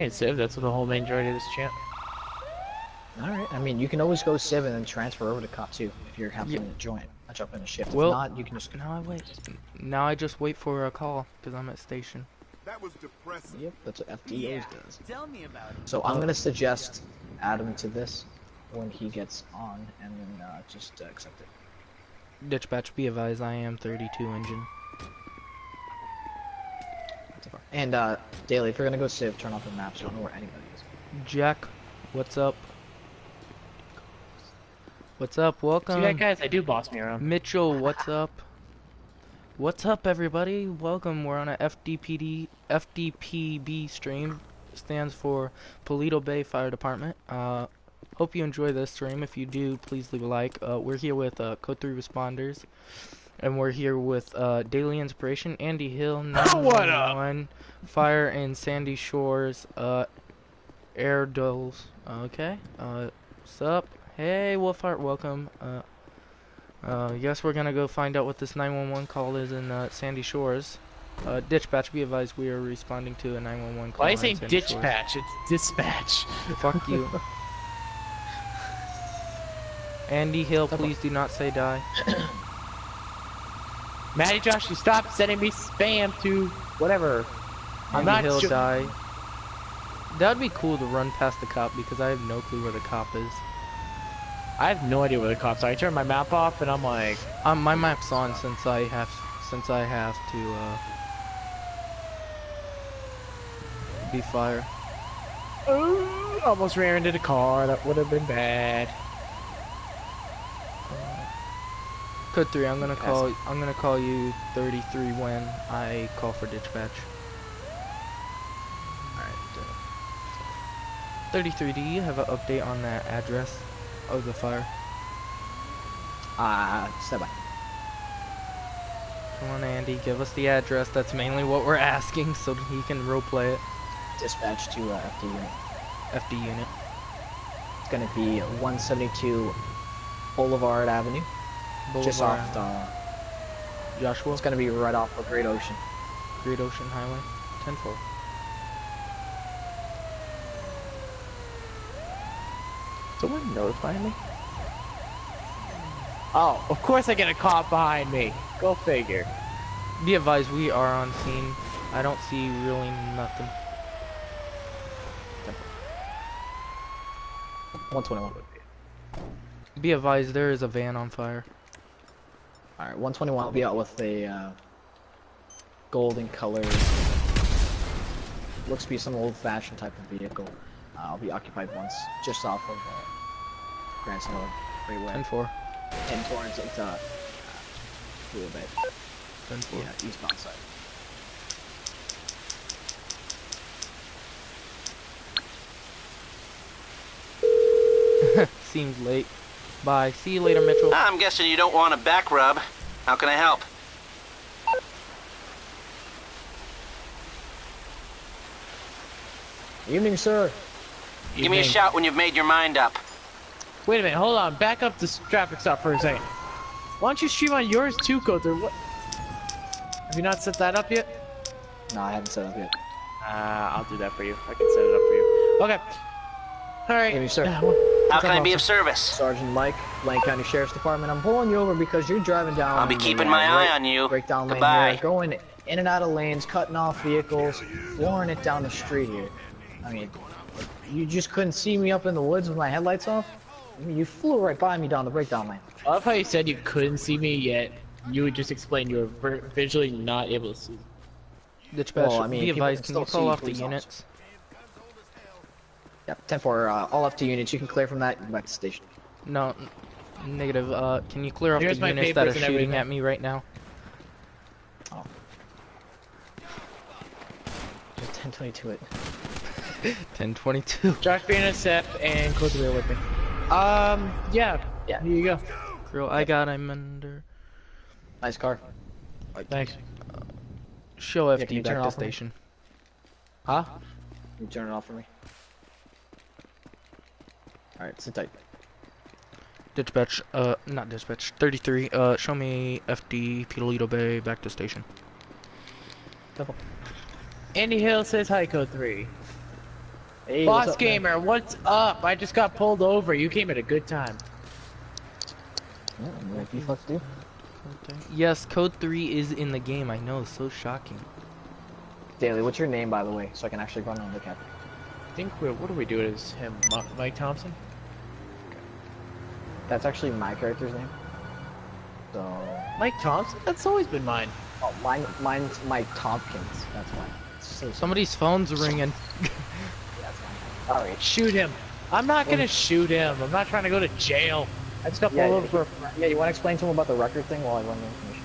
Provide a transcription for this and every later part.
Hey, Civ, that's what the whole majority of this champ. Alright, I mean, you can always go Civ and then transfer over to COP 2 if you're having Yeah. to join. I jump in a shift. Well- if not, you can just. Now I wait. Now I just wait for a call because I'm at station. That was depressing. Yep, that's what FD always does. Tell me about it. So I'm gonna suggest Adam to this when he gets on, and then uh, just uh, accept it. Dispatch, batch be advised, I am 32 engine. And uh, Daily, if you're gonna go Civ, turn off the maps. You don't know where anybody is. Jack, what's up? What's up? Welcome. See that, guys? I do boss me around. Mitchell, what's up? What's up, everybody? Welcome. We're on a FDPD FDPB stream. Stands for Paleto Bay Fire Department. Uh, hope you enjoy this stream. If you do, please leave a like. Uh, we're here with uh, Code 3 responders, and we're here with uh, Daily Inspiration, Andy Hill, What up? 911, Fire and Sandy Shores, uh, Air Dulls. Okay. Uh, what's up? Hey, Wolfheart, welcome. Uh, uh, yes, we're gonna go find out what this 911 call is in uh, Sandy Shores. Uh, dispatch, be advised, we are responding to a 911 call. Why are you in Sandy Shores. It's dispatch. Fuck you. Andy Hill, please do not say die. Maddie Josh, you stop sending me spam to whatever. I'm not Hill ju- die. That'd be cool to run past the cop because I have no clue where the cop is. I have no idea where the cops are. I turn my map off and I'm like, Um, my map's on since I have since I have to uh be fire. oh, almost ran into the car. That would have been bad. Code three. I'm gonna call. I'm gonna call you 33 when I call for dispatch. Alright. Uh, 33. Do you have an update on that address of the fire? uh, step by. Come on, Andy. Give us the address. That's mainly what we're asking, so he can roleplay it. Dispatch to uh, FD unit. FD unit. It's gonna be 172 Boulevard Avenue, just off the. Um, Joshua. It's gonna be right off of Great Ocean. Great Ocean Highway. 10 4. Someone notifying me? Oh, of course I get a cop behind me. Go figure. Be advised, we are on scene. I don't see really nothing. 121. would be. Be advised, there is a van on fire. Alright, 121 will be out with a uh, golden color. Looks to be some old-fashioned type of vehicle. Uh, I'll be occupied once, just off of uh, Grand Snow Freeway. 10 4. And towards it's uh, Blue Bay. 10 4. Yeah, eastbound side. Seems late. Bye. See you later, Mitchell. I'm guessing you don't want a back rub. How can I help? Evening, sir. Evening. Give me a Evening. shout when you've made your mind up. Wait a minute, hold on. Back up this traffic stop for a second. Why don't you stream on yours too, Coulter? What? Have you not set that up yet? No, I haven't set up yet. Uh, I'll do that for you. I can set it up for you. Okay. Alright. Evening, sir. How can I be of service? Sergeant Mike, Blaine County Sheriff's Department. I'm pulling you over because you're driving down. I'll be keeping my eye right on you. Breakdown lane Goodbye. here, going in and out of lanes, cutting off vehicles, flooring it down the street here. I mean, you just couldn't see me up in the woods with my headlights off. I mean, you flew right by me down the breakdown lane. I love how you said you couldn't see me yet. You would just explain you were visually not able to see. Dispatch, Well, I mean, be people advised, can can you still call off the police units? Yep, 10 4, uh, all FT units. You can clear from that. Go back to station. No, negative. Uh, can you clear off Here's the my units that are papers shooting everything. at me right now? Oh. Just 1022 it. 1022. Josh Banner, Seth, and Coulter are with me. Um, yeah. Yeah. Here you go. Girl, I got him under. Nice car. Thanks. Show can you FD turn back to off station. Huh? Can you turn it off for me? Alright, sit tight. Dispatch, uh, not dispatch. 33. Uh, show me FD Paleto Bay back to station. Simple. Andy Hill says hi, Code 3. Hey, what's Boss up, man? Gamer, what's up? I just got pulled over. You came at a good time. Yeah, what you fucks do? Yes, code 3 is in the game. I know, so shocking. Daily, what's your name, by the way, so I can actually run on the cap? I think we're, what do we do as him? Mike Thompson? That's actually my character's name. So, Mike Thompson? That's always been mine. oh, mine, mine's Mike Tompkins. That's mine. So, Somebody's phone's ringing. that's fine. All right. Shoot him. I'm not gonna shoot him. I'm not trying to go to jail. I just got Yeah, pulled yeah, over for. yeah, you want to explain to him about the record thing while I run the information?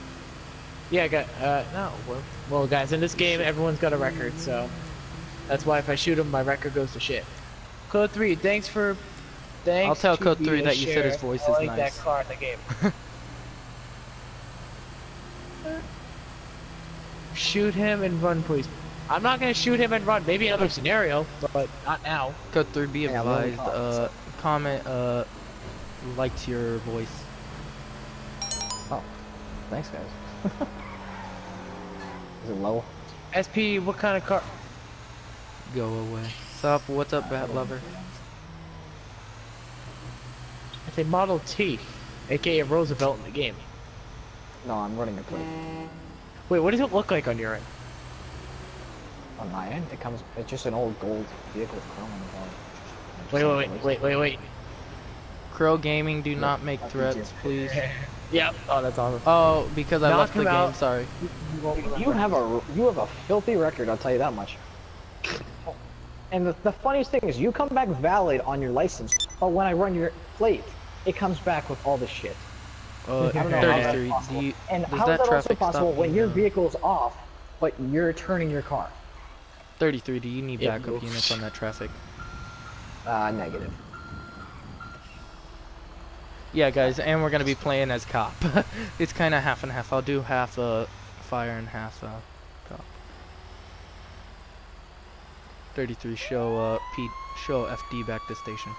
Yeah, I got. Uh, no. Well, well, guys, in this game, everyone's got a record, so that's why if I shoot him, my record goes to shit. Code three. Thanks for. Thanks. I'll tell to Code 3 uh, that you said his voice I is like nice. that car in the game. shoot him and run, please. I'm not gonna shoot him and run. Maybe another scenario, but not now. Code 3, be advised. hot, Uh, comment, uh, liked your voice. Oh, thanks, guys. Is it low? SP, what kind of car? Go away. Sup, what's up, Bat Lover? It's a Model T, aka Roosevelt in the game. No, I'm running a plate. Wait, what does it look like on your end? On my end, it comes. It's just an old gold vehicle with chrome on the bottom. Wait, wait, wait, wait, wait, wait. Crow Gaming, do not make I'll threats, please. Yep. Oh, that's awesome. Oh, because I Knock left the him game, out. sorry. You have a you have a filthy record. I'll tell you that much. And the, the funniest thing is, you come back valid on your license, but when I run your plate, it comes back with all this shit. Uh, I don't know how that's 33, possible. do you, And does how is that that also possible when your vehicle's off, but you're turning your car? 33, do you need Yeah, backup bro. units on that traffic? Uh, negative. Yeah, guys, and we're gonna be playing as cop. it's kind of half and half. I'll do half uh, fire and half uh, cop. 33, show uh, Pete, show FD back to station.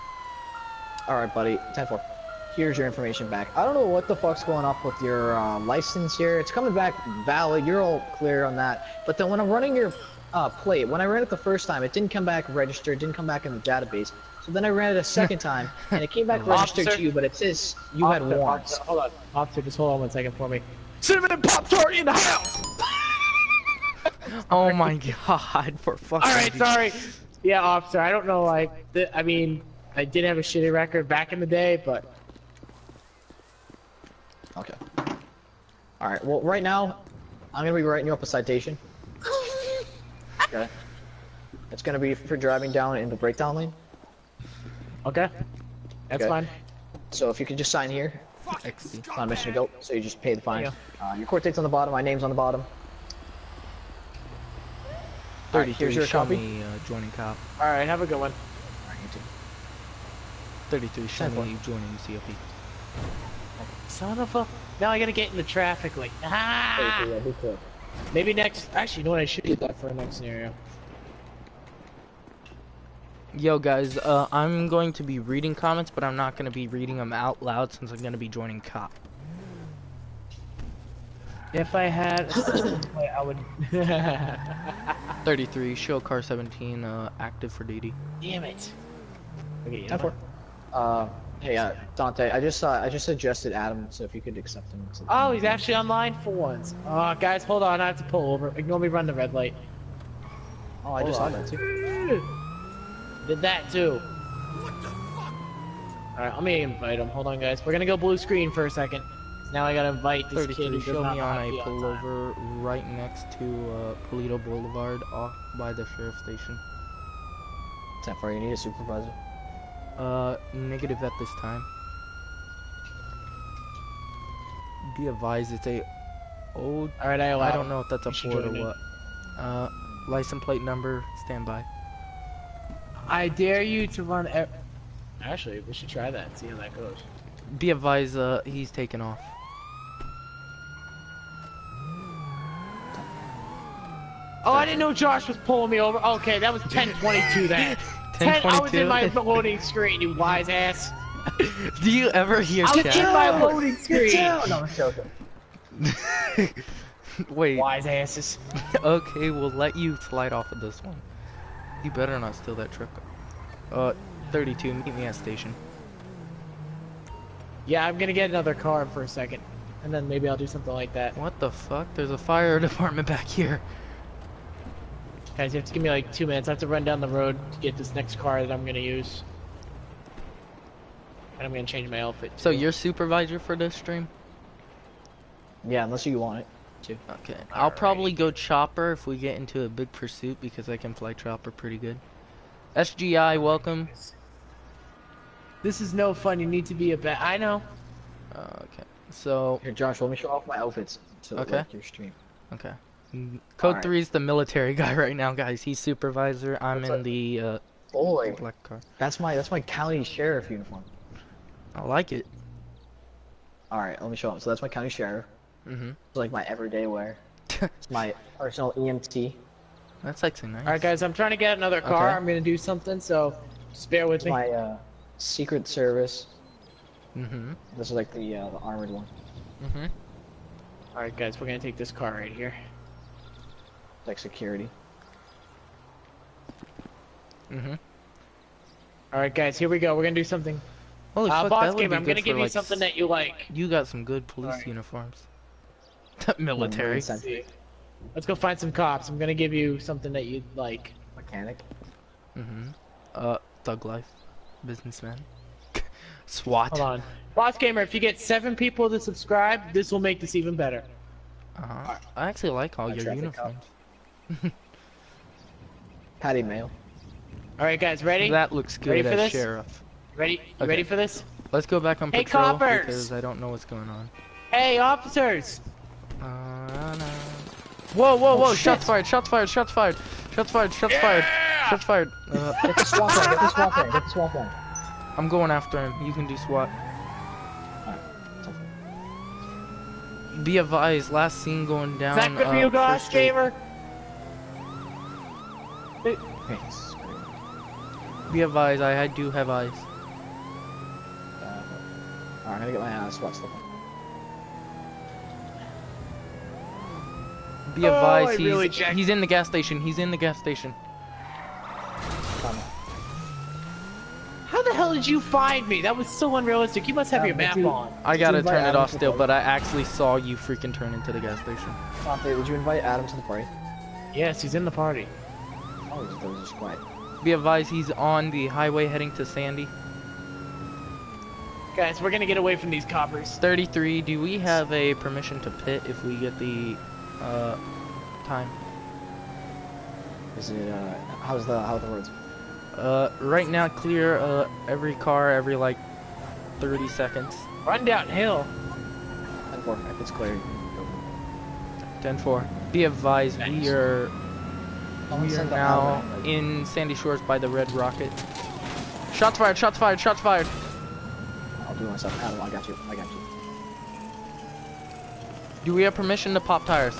All right, buddy. 10-4. Here's your information back. I don't know what the fuck's going up with your uh, license here. It's coming back valid. You're all clear on that. But then when I'm running your uh, plate, when I ran it the first time, it didn't come back registered. Didn't come back in the database. So then I ran it a second time, and it came back registered Officer. to you, but it says you had Officer, warrants. officer, Hold on. Officer, just hold on one second for me. Cinnamon Pop Tart in the house! Oh my god, for fucking Alright, sorry. Yeah, officer, I don't know, like, I mean, I did have a shitty record back in the day, but Okay. All right. Well, right now, I'm gonna be writing you up a citation. Okay. It's gonna be for driving down in the breakdown lane. okay. That's Okay. fine. So if you could just sign here, XC. on mission to go. So you just pay the fine. There Uh, your court date's on the bottom. My name's on the bottom. All right, 33, here's your show copy. me uh, joining cop. Alright, have a good one. All right, you too. 33, show Ten me joining COP. Son of a... Now I gotta get in the traffic light. Ah! Hey, yeah, be clear. Maybe next... Actually, you know what? I should do that for a next scenario. Yo guys, uh, I'm going to be reading comments, but I'm not going to be reading them out loud since I'm going to be joining cop. If I had... Wait, I would... 33, show car 17, uh, active for duty. Damn it. Okay, you know Ten four. what? Uh, hey, uh, Dante, I just uh, I just suggested Adam, so if you could accept him. so- Oh, he's actually online for once. Oh, guys, hold on. I have to pull over. Ignore me run the red light. Oh, I just saw that too. Did that too. What the fuck? Alright, let me invite him. Hold on, guys. We're gonna go blue screen for a second. Now I gotta invite this kid 33, who show me know how on a be on pullover right next to, uh, Paleto Boulevard off by the sheriff station. Ten four. You need a supervisor. Uh, negative at this time. Be advised, it's a old. Alright, I allow I don't know if that's a Ford or what. Uh, license plate number, standby. I dare you to run. E Actually, we should try that and see how that goes. Be advised, uh, he's taking off. Oh, I didn't know Josh was pulling me over. Okay, that was 1022 then. 10, I was in my loading screen, you wise ass. Do you ever hear I was in chat? my loading screen. No, I'm joking. Wait, Wise asses. okay, we'll let you slide off of this one. You better not steal that truck. Uh, 32. Meet me at station. Yeah, I'm gonna get another car for a second, and then maybe I'll do something like that. What the fuck? There's a fire department back here. Guys, you have to give me like two minutes. I have to run down the road to get this next car that I'm gonna use. And I'm gonna change my outfit. So too. you're supervisor for this stream? Yeah, unless you want it. To. Okay. I'll probably go chopper if we get into a big pursuit because I can fly chopper pretty good. SGI, welcome. This is no fun. You need to be a bat. I know. Uh, okay. So, Here, Josh, let me show off my outfits to Okay. like, your stream. okay. Mm, Code Alright. 3 is the military guy right now, guys. He's supervisor. I'm What's in up? the uh, Boy, black car. that's my that's my county sheriff uniform. I like it. All right, let me show him. So that's my county sheriff. Mm-hmm. It's like my everyday wear. It's my personal EMT. That's actually nice. All right, guys. I'm trying to get another car. Okay. I'm gonna do something. So just bear with It's me. my uh, Secret Service. Mm-hmm. This is like the uh, the armored one. Mm-hmm. All right, guys. We're gonna take this car right here. Like security. Mm-hmm. All right, guys. Here we go. We're gonna do something. Holy Uh, fuck, boss that game. I'm gonna for, give you like, something that you like. You got some good police Alright. uniforms. Military. Let's go find some cops. I'm gonna give you something that you'd like. Mechanic. Mm-hmm. Uh, thug life. Businessman. SWAT. Hold on. Boss Gamer, if you get seven people to subscribe, this will make this even better. Uh-huh. I actually like all A your uniforms. cop. Uniforms. Patty Mail. All right, guys, ready? That looks good Ready for as this? sheriff. Ready? You Okay. ready for this? Let's go back on Hey, patrol coppers! because I don't know what's going on. Hey, officers! Uh, no. Whoa, whoa, whoa! Oh, shots fired! Shots fired! Shots fired! Shots fired! Shots fired! Shots fired! Uh, Get the SWAT van. Get the SWAT van. Get the SWAT van. I'm going after him. You can do SWAT. Be advised, last scene going down. Is that good for uh, you, Boss First Street. Gamer? Okay, screw it. Be advised, I, I do have eyes. Uh, Alright, I'm gonna get my SWAT stuff on. Be Oh, advised, I he's, really he's in the gas station. He's in the gas station. How the hell did you find me? That was so unrealistic. You must have Um, your map you- on. I gotta invite turn it off still, but I actually saw you freaking turn into the gas station. Dante, would you invite Adam to the party? Yes, he's in the party. Oh, he was, he was. Be advised, he's on the highway heading to Sandy. Guys, we're gonna get away from these coppers. 33, do we have a permission to pit if we get the uh, time? Is it, uh, how's the, how the roads? Uh, right now, clear uh, every car every like 30 seconds. Run downhill. And four, if it's clear. 10 4. Be advised, we are, Someone we are now in Sandy Shores by the Red Rocket. Shots fired, shots fired, shots fired. I'll do myself. Adam, I got you. I got you. Do we have permission to pop tires?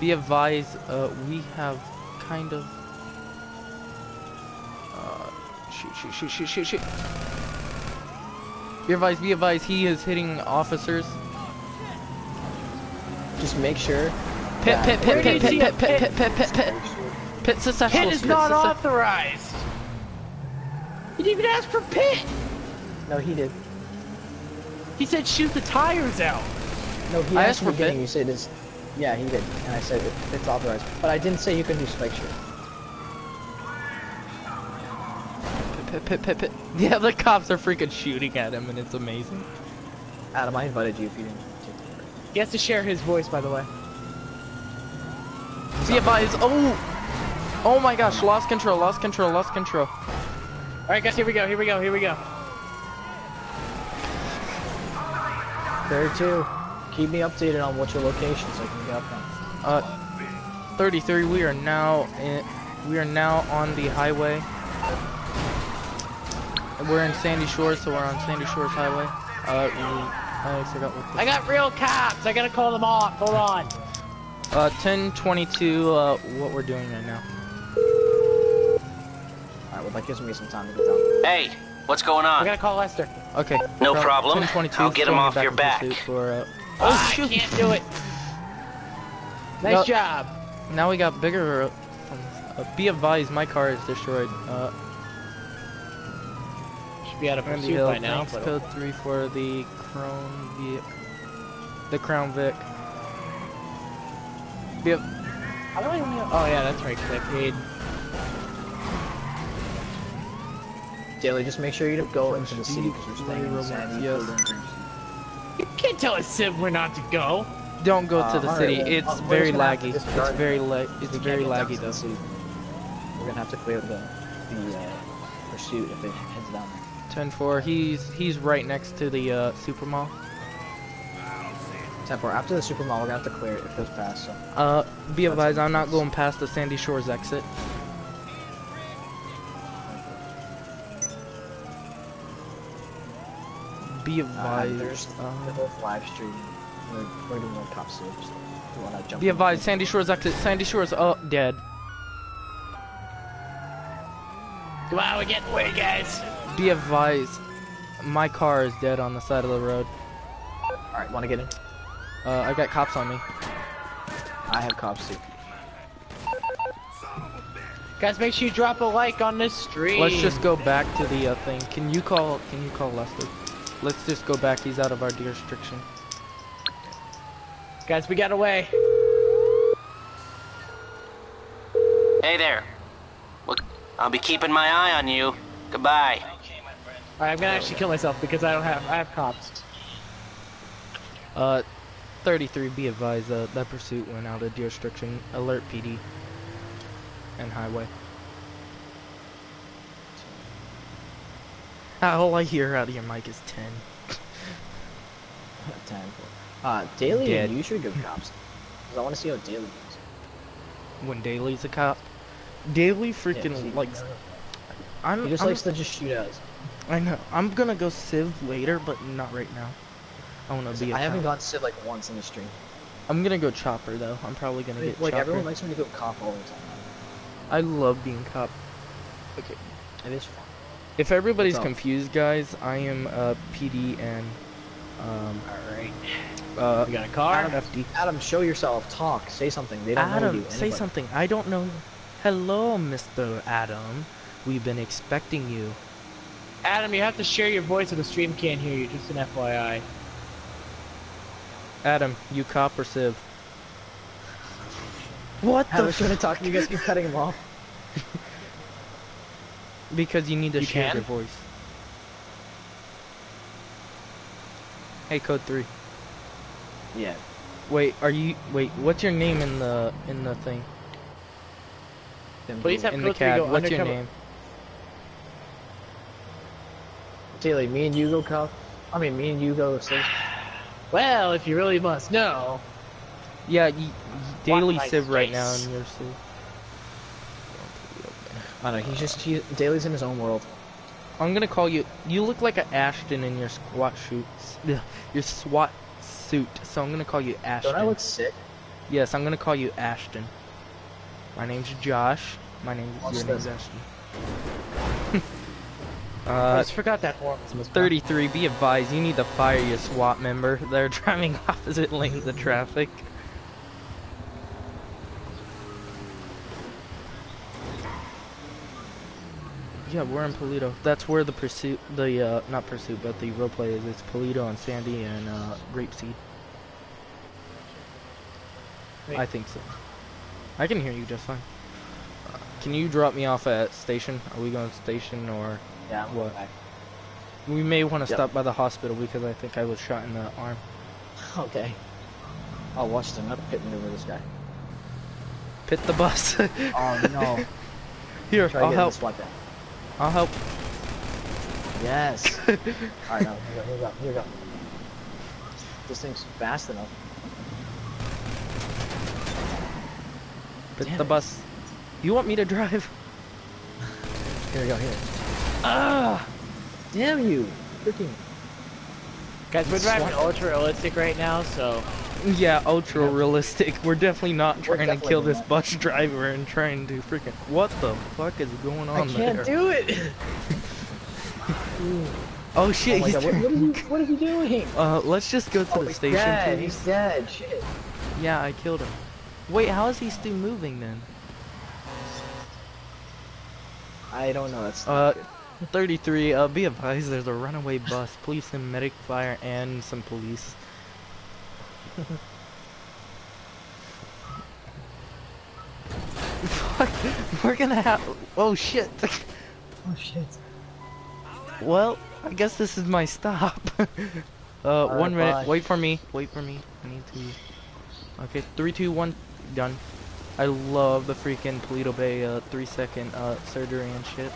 Be advised, uh, we have kind of. Uh, shoot, shoot, shoot, shoot, shoot, shoot. Be advised, be advised, he is hitting officers. Just make sure. Pit, pit, pit, pit, pit, pit, pit, pit, pit, pit, pit. Pit successful. Pit is not authorized. You didn't even ask for pit. No, he did. He said shoot the tires out. No, he asked asked for beginning. bid. You said it's. Yeah, he did, and I said it, it's authorized. But I didn't say you can do spike shoot. Pit, pit, pit, pit. Yeah, the cops are freaking shooting at him, and it's amazing. Adam, I invited you if you didn't. He has to share his voice, by the way. Be advised. Oh! Oh my gosh, lost control, lost control, lost control. All right, guys, here we go. Here we go. Here we go. Thirty-two. Keep me updated on what your location so I can get up there. Uh, 33. We are now in. We are now on the highway. We're in Sandy Shores, so we're on Sandy Shores Highway. Uh, we, I forgot what. I got real cops. I gotta call them off. Hold on. Uh, 1022. Uh, what we're doing right now. Alright, well that gives me some time to get down. Hey, what's going on? I on? gotta call Lester. Okay. No pro- problem. 1022. I'll get him going off your in back. For, uh, Oh, I shoot! can't do it. Nice No. job. Now we got bigger. uh, Uh, be advised, my car is destroyed. Uh, Should be out of Randy pursuit Hill, by now. thanks, But code 3 for the Crown Vic. The Crown Vic. Be a- how do I only? Oh yeah, that's right, because I paid. Daily, just make sure you don't go into the city because we're staying in Romance, Sandy. yes. You can't tell a Civ we're not to go. Don't go to Uh, the alright, city. well, it's uh, we're very gonna have to laggy. It's very la- We It's can't very get down laggy to the though. city. We're gonna have to clear the the uh, pursuit if it heads down there. 10-4. He's he's right next to the uh, super mall. 10 After the super mall, we're gonna have to clear it if it goes past. So. Uh, be That's advised, I'm not going past the Sandy Shores exit. Be Uh, advised. there's uh, the whole live stream. We're, we're doing more top saves. So wanna jump be advised, Sandy Shores exit. Sandy Shores, oh, dead. Come on, we're getting away, guys. Be advised, my car is dead on the side of the road. All right, wanna get in? Uh, I got cops on me. I have cops too. Guys, make sure you drop a like on this stream. Let's just go back to the uh, thing. Can you call? Can you call Lester? Let's just go back. He's out of our jurisdiction. Guys, we got away. Hey there. Look, I'll be keeping my eye on you. Goodbye. Alright, I'm gonna actually kill myself because I don't have I have cops. Uh, 33. Be advised. Uh, that pursuit went out of jurisdiction. Alert PD. And highway. All I hear out of your mic is 10. 10 Uh, Daily Dead. you should give cops. Because I wanna see how Daily goes. When Daly's a cop. Daily freaking Yeah, he- like. I'm. He just I'm- likes to just shoot us. I know. I'm gonna go Civ later, but not right now. I wanna be. a I haven't cop. gone Civ like once in the stream. I'm gonna go chopper though. I'm probably gonna get Like chopper. everyone likes me to go cop all the time. I love being cop. Okay. It is fun. If everybody's What's up? confused, guys, I am uh, PD and um, Alright. uh, We got a car. Adam FD. Adam, show yourself. Talk. Say something. They don't know Adam, you. say something. I don't know. Hello, Mr. Adam. We've been expecting you. Adam, you have to share your voice so the stream can't hear you, just an FYI. Adam, you cop or Civ? What Adam, the? trying to talk. You guys keep cutting him off. Because you need to You share can? your voice. Hey, code three. Yeah. Wait, are you? Wait, what's your name in the in the thing? Then Please have In the code three cab? go What's your name? Daily, me and you go cop. I mean, me and you go. Well, if you really must know. Yeah, y- y- daily Civ right now, and you're I don't know. He's just he, Daly's in his own world. I'm gonna call you. You look like an Ashton in your squat suits. Your SWAT suit. So I'm gonna call you Ashton. Don't I look sick? Yes, I'm gonna call you Ashton. My name's Josh. My name. Your name's this? Ashton. I uh, just forgot that horn was 33. Be advised, you need to fire your SWAT member. They're driving opposite lanes of traffic. Yeah, we're in Paleto. That's where the pursuit, the uh, not pursuit, but the roleplay is. It's Paleto and Sandy and uh, Grapeseed. Wait. I think so. I can hear you just fine. Can you drop me off at station? Are we going to station or Yeah. What? back. we may want to Yep. stop by the hospital because I think I was shot in the arm. Okay. I'll watch them up pit maneuver this guy. Pit the bus. Oh no. Here, I'll help. the. I'll help. Yes. Alright, now here we go. Here we go. Here we go. This thing's fast enough. Pit Damn the it. bus. You want me to drive? Here we go. Here. Ah! Damn you! Freaking. Guys, we're driving ultra realistic right now, so Yeah, ultra realistic. We're definitely not trying to definitely kill this not. bus driver and trying to freaking. What the fuck is going on I can't there? do it. oh shit, oh he's god! What, what, is he, what is he doing? Uh, let's just go to Oh, the he's station, dead. please. He's dead. Shit. Yeah, I killed him. Wait, how is he still moving then? I don't know. That's Uh, good. 33, uh, be advised there's a runaway bus, police and medic, fire, and some police. Fuck, we're gonna have, oh shit. Oh shit. Well, I guess this is my stop. uh, Alright, one minute, bye. wait for me, wait for me, I need to, okay, three, two, one, done. I love the freaking Paleto Bay, uh, three second, uh, surgery and shit.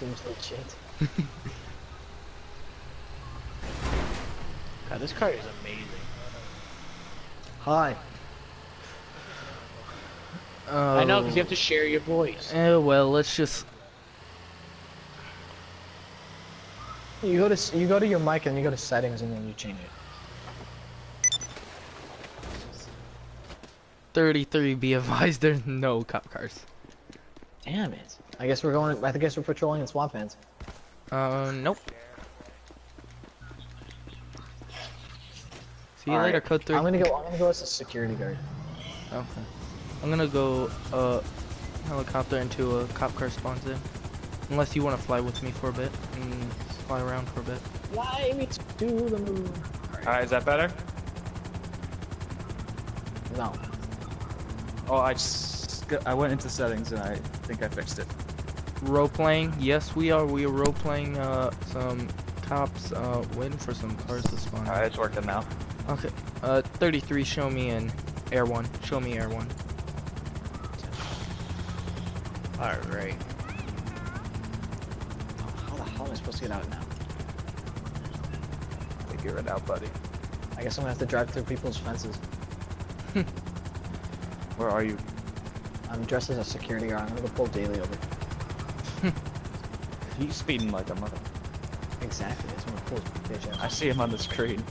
Seems like shit. God, this car is amazing. Hi. I know, Oh. because you have to share your voice. Eh, well, let's just. You go to you go to your mic and you go to settings and then you change it. 33 be advised there's no cop cars. Damn it. I guess we're going. I guess we're patrolling in swamplands. Uh, nope. See you Alright, later, code 3. I'm gonna go. I'm gonna go as a security guard. Okay. I'm gonna go, uh, helicopter into a cop car spawns in. Unless you want to fly with me for a bit and fly around for a bit. Fly me to do the moon. Alright, is that better? No. Oh, I just I went into settings and I think I fixed it. Role playing? Yes, we are. We are role playing, uh, some cops, uh, waiting for some cars to spawn. Alright, it's working now. Okay. Uh, 33, show me in Air 1. Show me Air 1. Alright. How the hell am I supposed to get out now? Figure it out, buddy. I guess I'm gonna have to drive through people's fences. Where are you? I'm dressed as a security guard. I'm gonna go pull Daily over. He's speeding like a mother. Exactly. That's gonna pull his bitch I see him on the screen.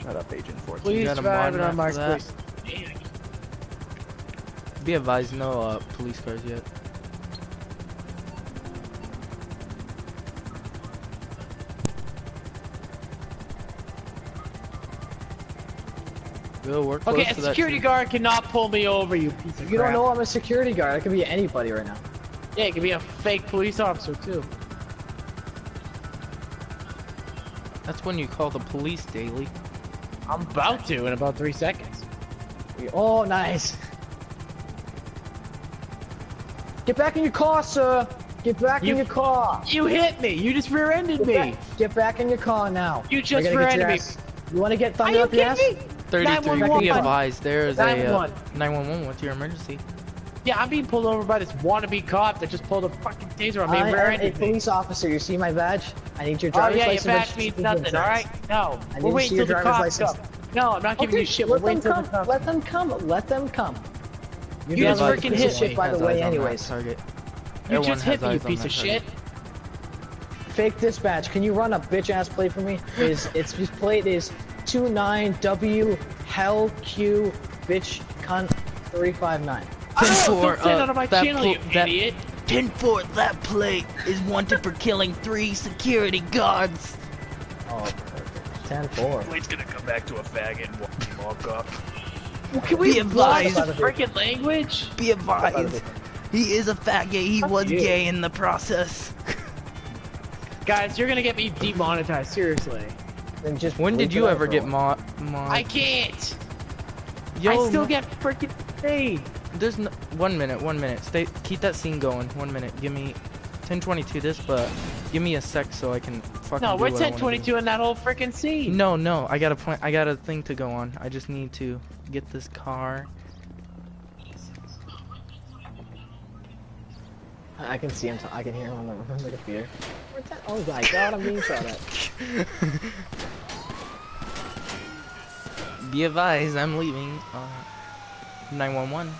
Shut up, Agent 14. Please got a drive it mod on my map place. Be advised, no, uh, police cars yet. Go work Okay, a to that security guard cannot pull me over, you piece of You crap. don't know I'm a security guard. I could be anybody right now. Yeah, it could be a fake police officer, too. That's when you call the police daily. I'm about to in about three seconds. We- Oh, nice. Get back in your car, sir. Get back You- in your car. You hit me! You just rear-ended me! back, get back in your car now. You just gonna get your rear-ended me. You want to get Are thunder you up your ass? me? 33, be advised, there is a uh, 911. 911, what's your emergency? Yeah, I'm being pulled over by this wannabe cop that just pulled a fucking taser on me I am a police officer. You see my badge? I need your driver's license. Oh driver's yeah, your license. badge means nothing, alright? No. I We're didn't waiting see your till the driver's cops license. come. No, I'm not giving Okay, you shit. We're let them waiting the come. cops Let them come. Let them come. You're You just allowed to freaking piece hit of shit, by the way, eyes anyways. Target. You just hit me, you piece of shit. Fake dispatch. Can you run a bitch ass plate for me? Is it's his plate is 29W Hell Q bitch cunt 359. I don't 10-4, uh, that on my that channel, you that- idiot. 10-4, that plate is wanted for killing three security guards. Oh, perfect. 10 4. Blade's gonna come back to a faggot and walk, walk up. Well, can we Be watch advised. the freaking language? Be advised, he is a faggot, he Fuck was you. gay in the process. Guys, you're gonna get me demonetized, seriously. Then just When did you ever get a mod? mod? I can't! Yo, I still get freaking paid! There's no, one minute, one minute. Stay, keep that scene going. One minute. Give me 1022 this, but give me a sec so I can fucking. No, we're what 1022 in that whole freaking scene! No, no. I got a plan. I got a thing to go on. I just need to get this car. I can see him. T- I can hear him on the, on the computer. We're 10 Oh my god, I'm being shot at. Be advised, I'm leaving. Uh, 911.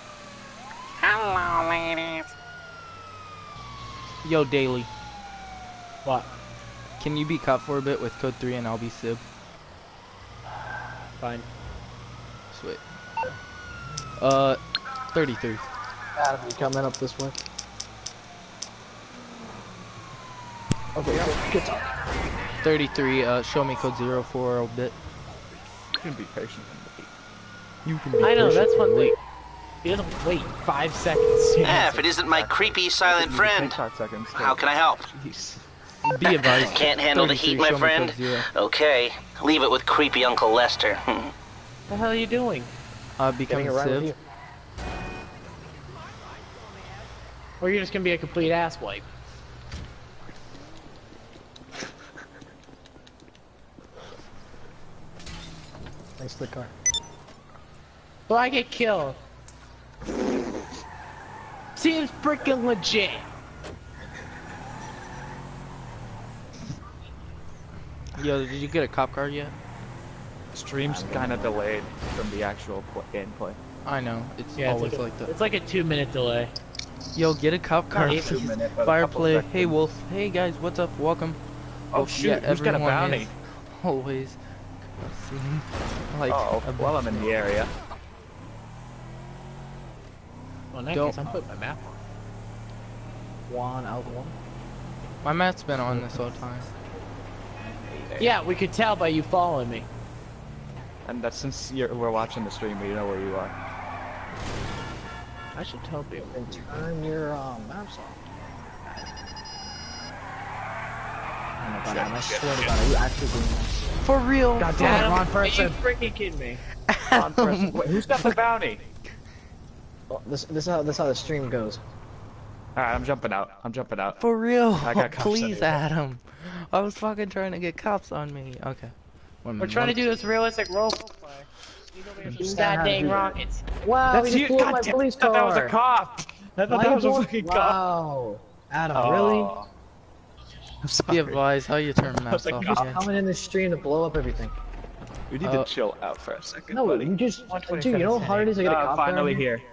Hello, ladies. Yo, Daily. What? Can you be cut for a bit with code 3 and I'll be Sib? Fine. Sweet. Uh, 33. Adam, you coming up this way? Okay, good, good talk. 33, uh, show me code 0 for a bit. You can be patient. You can be I know, that's and one wait. thing. He doesn't wait five seconds. to Eh, if it isn't my creepy silent friend. Five seconds. How can I help? Jeez. Be advised. Can't handle the heat, my friend? Okay, leave it with creepy Uncle Lester. Hmm. What the hell are you doing? Uh, Getting becoming it right with Civ. you. Or you're just gonna be a complete ass wipe? Thanks for the car. Well, I get killed. Seems freaking legit. Yo, did you get a cop car yet? Stream's kind of delayed from the actual pl- gameplay. I know. It's Yeah, always it's like, like a, that. It's like a two minute delay. Yo, get a cop car, Not two please. minute, but a couple Fireplay. seconds. Hey, Wolf. Hey, guys. What's up? Welcome. Oh Wolf, shoot, yeah, who's got a bounty? is Always. Seen, Like, Oh, a well I'm in the area. Well, in that Don't- case, I'm putting my map on. Juan out one. My mat's been on this whole time. Yeah, we could tell by you following me. And that's since you're, we're watching the stream, we know where you are. I should tell people. Then turn your um, maps off. Oh my god, Adam, I swear to god, are you actually doing this? For real. God damn it, Adam, wrong Are you freaking kidding me? On first- Wait, who's got the bounty? Oh, this, this is how this is how the stream goes. Alright, I'm jumping out. I'm jumping out. For real. I got cops Please, me. Adam. I was fucking trying to get cops on me. Okay. One We're minute, trying to do this realistic role play. These over here Understand some how to goddamn do that. rockets. Wow, That's he you. just blew up God my damn, police I thought that was a cop. I thought Why that was a blew- fucking cop. Wow. Adam, really? Oh. Be advised how you turn maps like, off "Ah." again. Coming in the stream to blow up everything. We need Uh, to chill out for a second, No, buddy. you just, dude, 127 you know how hard it is to get a Uh, cop finally here? here.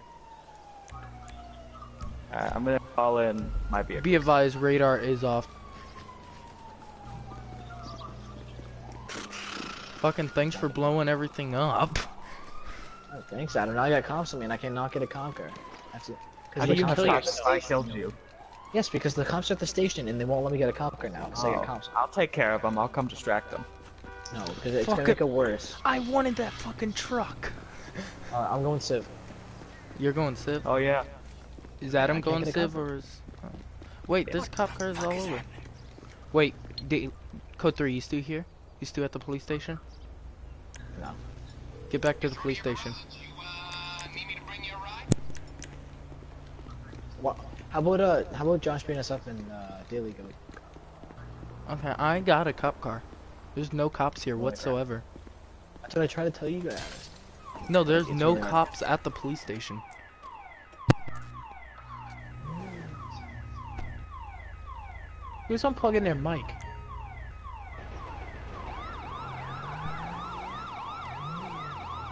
Alright, I'm gonna call in my vehicle. Be advised, radar is off. Fucking thanks for blowing everything up. Oh, thanks, Adam. Now I got cops on me and I cannot get a cop car. That's it. 'Cause How do you kill yourself? I killed you. Yes, because the cops are at the station and they won't let me get a cop car now. So I Oh, got cops. I'll take care of them. I'll come distract them. No, because it's Fuck gonna it. make it worse. I wanted that fucking truck. Uh, I'm going Civ. You're going Civ? Oh yeah. Is Adam I going get Civ or is... oh. Wait, there's cop cars all over. Wait, Da- Code 3, you still here? You still at the police station? No. Get back to the police station. What? How about uh? How about Josh bringing us up in uh, Daily Goat? Okay, I got a cop car. There's no cops here whatsoever. That's what I tried to tell you guys. No, there's It's no weird. cops at the police station. Who's unplugging their mic?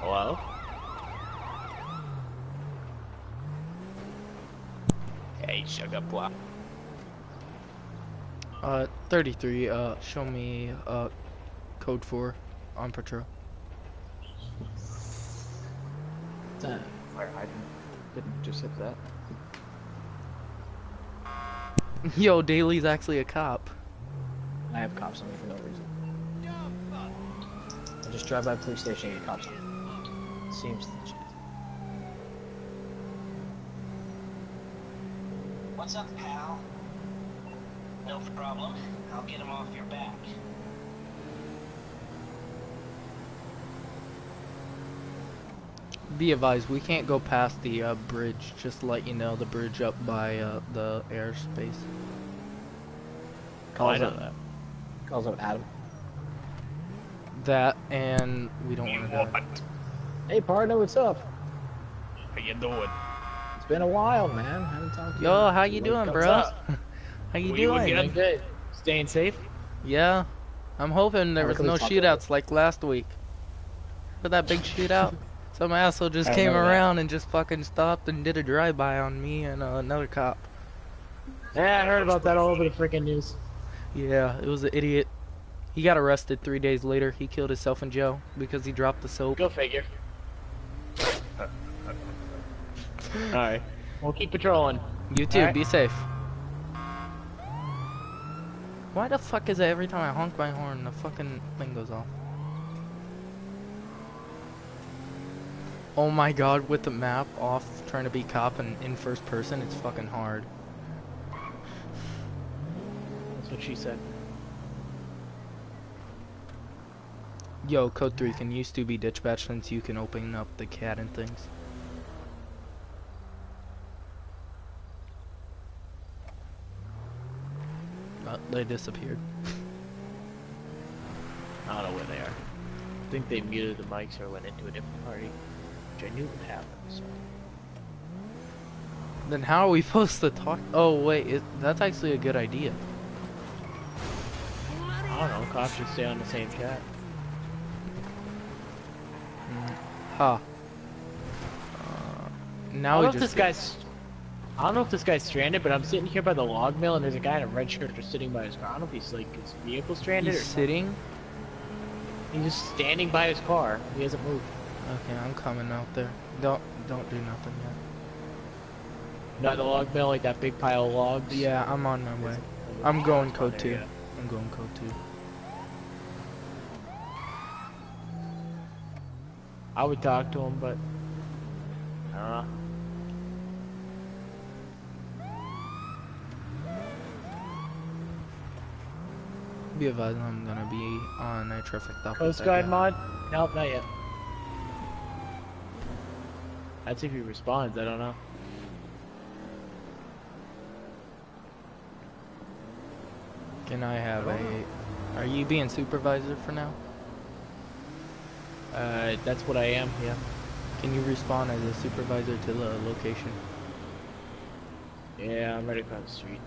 Hello? Hey, sugar block. Uh, 33, uh, show me, uh, code 4 on patrol. Where I didn't, didn't just hit that. Yo, Daly's actually a cop. I have cops on me for no reason. I just drive by the police station and get cops on me. Seems legit. What's up, pal? No problem. I'll get him off your back. Be advised, we can't go past the, uh, bridge. Just to let you know, the bridge up by, uh, the airspace. Calls know up, that. calls up Adam. That, and we don't want to die. Hey partner, what's up? How you doing? It's been a while, man. Haven't talked to you. Yo, how you doing, bro? up? How you What doing? doing good? Staying safe? Yeah. I'm hoping there was no talk shootouts like last week. For that big shootout, some asshole just I came remember that. around and just fucking stopped and did a drive-by on me and uh, another cop. Yeah, I heard about that all over the freaking news. Yeah, it was an idiot. He got arrested three days later. He killed himself in jail because he dropped the soap. Go figure. Alright. We'll keep patrolling. You too, Alright. be safe. Why the fuck is it every time I honk my horn, the fucking thing goes off? Oh my god, with the map off trying to be cop and in first person, it's fucking hard. That's what she said. Yo, code three, can you still be dispatched since you can open up the cat and things? Uh, they disappeared. I don't know where they are. I think they muted the mics or went into a different party, which I knew would happen. So Then how are we supposed to talk? Oh wait, it, that's actually a good idea. I don't know. Cops should stay on the same chat. Huh. Uh, now don't we just this guy's. I don't know if this guy's stranded, but I'm sitting here by the log mill, and there's a guy in a red shirt just sitting by his car. I don't know if he's like his vehicle stranded he's sitting. He's just standing by his car. He hasn't moved. Okay, I'm coming out there. Don't don't do nothing yet. Not the log mill, like that big pile of logs. Yeah, I'm on my way. I'm going code two. I'm going code two. I would talk to him, but I don't know. Be advised, I'm gonna be on a traffic stop. Coast Guard mod? Nope, not yet. That's if he responds. I don't know. Can I have a? Are you being supervisor for now? Uh, that's what I am. Yeah. Can you respond as a supervisor to the location? Yeah, I'm right across the street.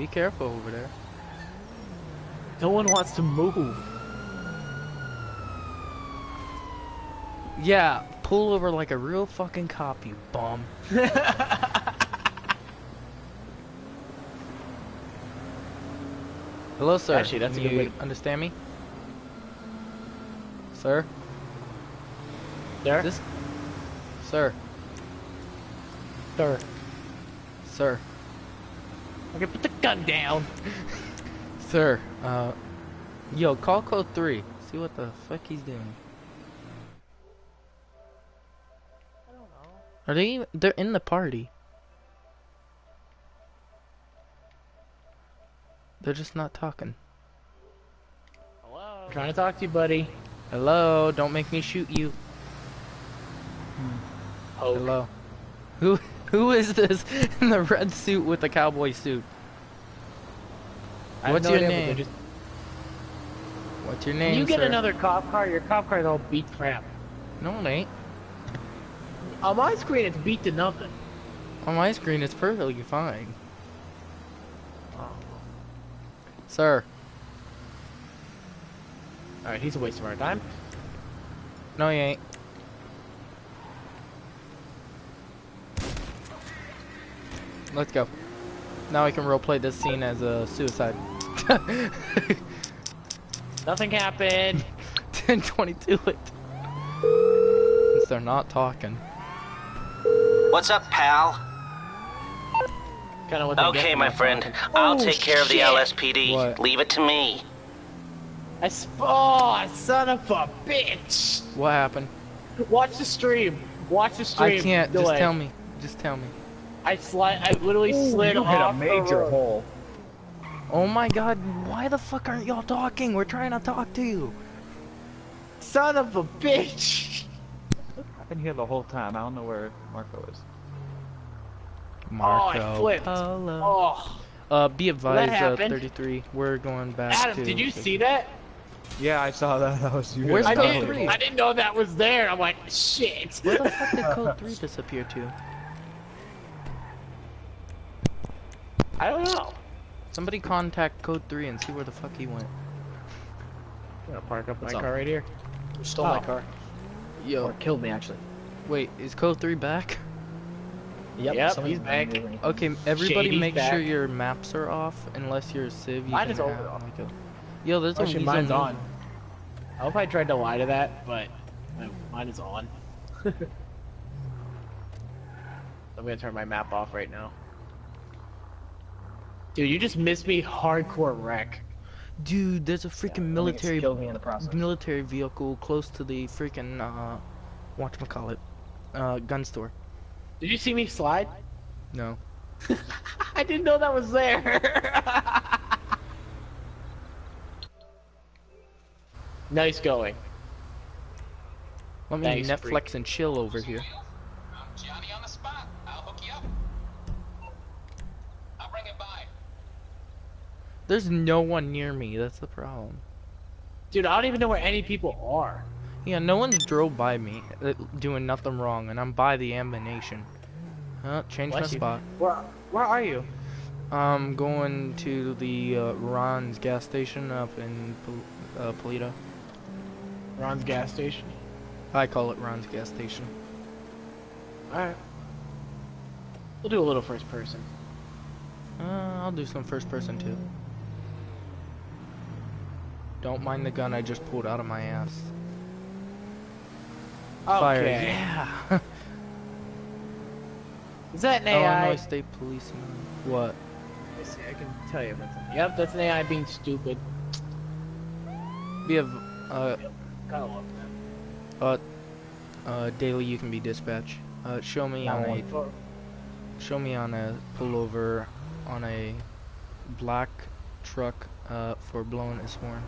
Be careful over there. No one wants to move. Yeah, pull over like a real fucking cop, you bum. Hello, sir. Actually, that's Can a good you way to- understand me? Sir? There, This... Sir. sir. Sir. Okay, put the gun down. Sir. Uh... Yo, call code 3. See what the fuck he's doing. I don't know. Are they even... They're in the party. They're just not talking. Hello. trying to talk to you, buddy. Hello, don't make me shoot you. Poke. Hello. Who who is this in the red suit with the cowboy suit? I have What's no your idea, but they're name? just- What's your Can name, you get sir? another cop car? Your cop car's all beat crap. No, it ain't. On my screen, it's beat to nothing. On my screen, it's perfectly fine. Oh. Sir. All right, he's a waste of our time. No, he ain't. Let's go. Now I can roleplay this scene as a suicide. Nothing happened. 1022 it. Since they're not talking. What's up, pal? Kind of what Okay, my friend. talking. I'll Oh, take care of the. LSPD. What? Leave it to me. I sp- oh, son of a bitch! What happened? Watch the stream. Watch the stream. I can't. Just tell me. Just tell me. I slid. I literally slid you hit a off the major hole. Oh my god, why the fuck aren't y'all talking? We're trying to talk to you. Son of a bitch! I've been here the whole time. I don't know where Marco is. Marco Oh, I flipped. Polo. Oh, Uh, be advised, uh, 33. We're going back Adam, to. did you see that? Yeah, I saw that. That was you. Where's I code didn't. three? I didn't know that was there. I'm like, shit. Where the fuck did code 3 disappear to? I don't know. Somebody contact code 3 and see where the fuck he went. I'm gonna park up What's my up? car right here. Who stole my Oh. car? Yo, Or killed me, actually. wait, is code 3 back? Yep, Yep, he's back. Okay, everybody Shady's make sure your maps are off unless you're a civ. You Mine is over have, off. like, a... Yo, there's a Actually, weasel mine's moving. on. I hope I tried to lie to that, but no, mine is on. I'm gonna turn my map off right now. Dude, you just missed me hardcore wreck. Dude, there's a freaking He military me in the process. military vehicle close to the freaking uh, whatchamacallit, uh, gun store. Did you see me slide? No. I didn't know that was there. nice going. Let me Thanks, Netflix freak. and chill over here. I'm Johnny on the spot. I'll hook you up. I'll bring it by. There's no one near me. That's the problem. Dude, I don't even know where any people are. Yeah, no one's drove by me uh, doing nothing wrong, and I'm by the ammunition. Huh? Change my you. spot. Where Where are you? I'm going to the uh, Ron's gas station up in Pol- uh, Paleto. Ron's gas station. I call it Ron's gas station. Alright. We'll do a little first person. Uh, I'll do some first person too. Don't mind the gun I just pulled out of my ass. Fire. Okay. Yeah. Is that an AI? Illinois State Policeman. What? Let's see, I can tell you if it's Yep, that's an AI being stupid. We have uh Gotta love uh uh daily you can be dispatch. Uh show me on a that. show me on a pullover on a black truck uh for blowing his horn.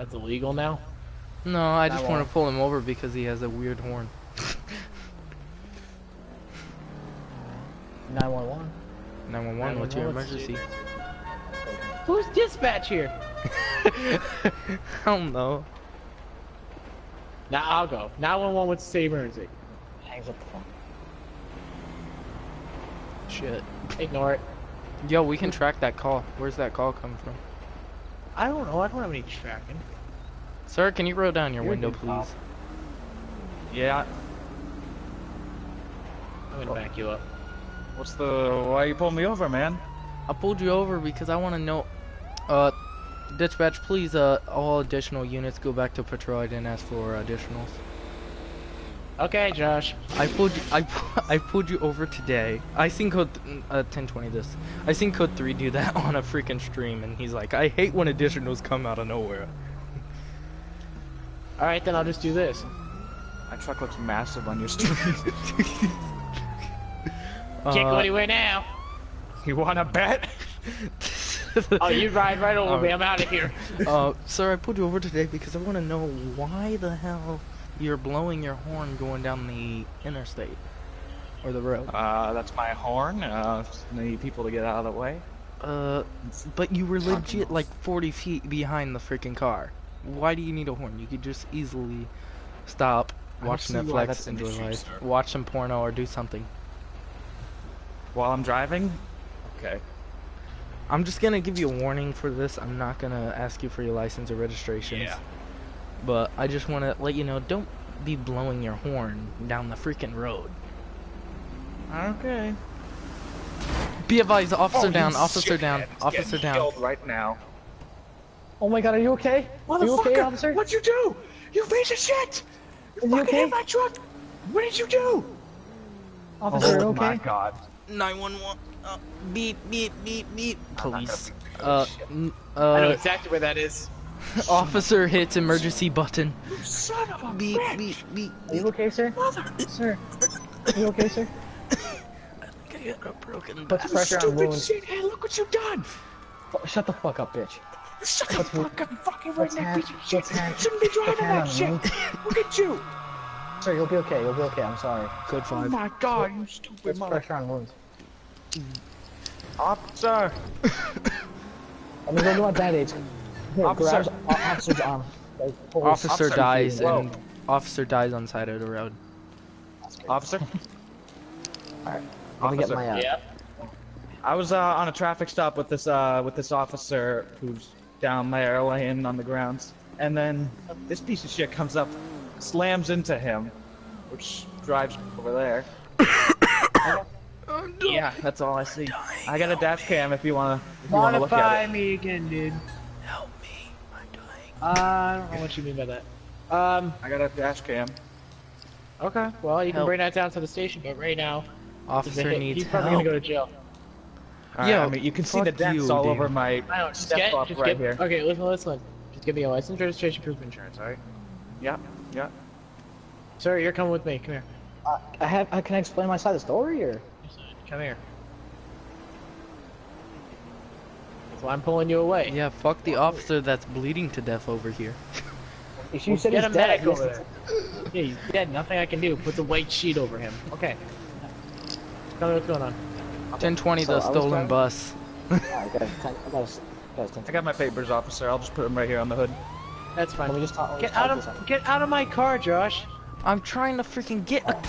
That's illegal now? No, I just want to pull him over because he has a weird horn. 911. 911, what's your 911, let's see. emergency? Who's dispatch here? I don't know. Now I'll go. 911 with say emergency. Hangs up the phone. Shit. Ignore it. Yo, we can track that call. Where's that call come from? I don't know. I don't have any tracking. Sir, can you roll down your You're window, good cop. please? Yeah. I'm gonna back you up. What's the? Why you pulling me over, man? I pulled you over because I want to know. Uh, dispatch, please. Uh, all additional units go back to patrol. I didn't ask for additionals. Okay, Josh. I pulled you, I, I pulled you over today. I seen code th- uh 1020 this. I seen code 3 do that on a freaking stream and he's like, "I hate when additionals come out of nowhere." Alright, then I'll just do this. My truck looks massive on your street. Can't go Uh, anywhere now. you wanna bet? Oh, you ride right over Alright. me. I'm out of here. uh, sir, I pulled you over today because I want to know why the hell you're blowing your horn going down the interstate or the road. Uh, that's my horn. Uh, need people to get out of the way. Uh, but you were legit like 40 feet behind the freaking car. Why do you need a horn? You could just easily stop, watch Netflix, enjoy life, sir. watch some porno, or do something. While I'm driving? Okay. I'm just gonna give you a warning for this. I'm not gonna ask you for your license or registrations. Yeah. But I just want to let you know, don't be blowing your horn down the freaking road. Okay. Be advised, officer Oh, down, officer down, officer down. right now. Oh my god, are you okay? Are you okay, officer? What'd you do? You piece of shit! Are you okay? my truck! What did you do? Officer, are you oh my okay? god. 911. Uh, beep, beep, beep, beep. I'm not gonna Police. be Uh, shit. n- I know uh, exactly where that is. officer hits emergency button. You son of a Beep, bitch! beep, beep. Are you okay, sir? Mother. Sir, are you okay, sir? I got a broken Puts back. pressure on Stupid wounds. shit! Hey, look what you done! Fu- Shut the fuck up, bitch. Shut the What's fuck up, fucking what's redneck hand- piece of shit! Shouldn't be driving that on shit! Look at you! Sir, you'll be okay. You'll be okay. I'm sorry. Good Oh five. my god, you stupid Puts mother... pressure on wounds. Officer! Let me go to my bandage. Here, Officer. grabs officer's arm. Like, Officer Officer, dies whoa. and officer dies on side of the road. Officer? Alright, let me get Officer. my, uh, Yeah. I was uh, on a traffic stop with this uh, with this officer who's down there laying on the grounds, and then this piece of shit comes up, slams into him, which drives over there. yeah, that's all I see. I got a dash cam if you wanna if you wanna look at it. me again, dude. Help me. I'm dying. Uh, I don't know what you mean by that. Um, I got a dash cam. okay. Well, you can bring that down to the station, but right now, he's, Officer needs he's probably help. gonna go to jail. Alright, Yeah, I mean, you can see the fuck dents you, all dude. over my I don't step get, up right get, here. Okay, listen, listen. Just give me a license, registration, proof of insurance, alright? Yeah, yeah. Sir, you're coming with me. Come here. Uh, I have. I can I explain my side of the story, or Come here. That's why I'm pulling you away. Yeah, fuck the officer that's bleeding to death over here. if you Well, said get he's a dead, medic over there. Yeah, he's dead. Nothing I can do. Put the white sheet over him. Okay. Tell me what's going on. 1020, So the I stolen driving- bus. Alright, guys, ten, I gotta, s- ten, I got my papers, officer. I'll just put them right here on the hood. That's fine. Let me just talk. Get just talk out of get out of my car, Josh. I'm trying to freaking get a.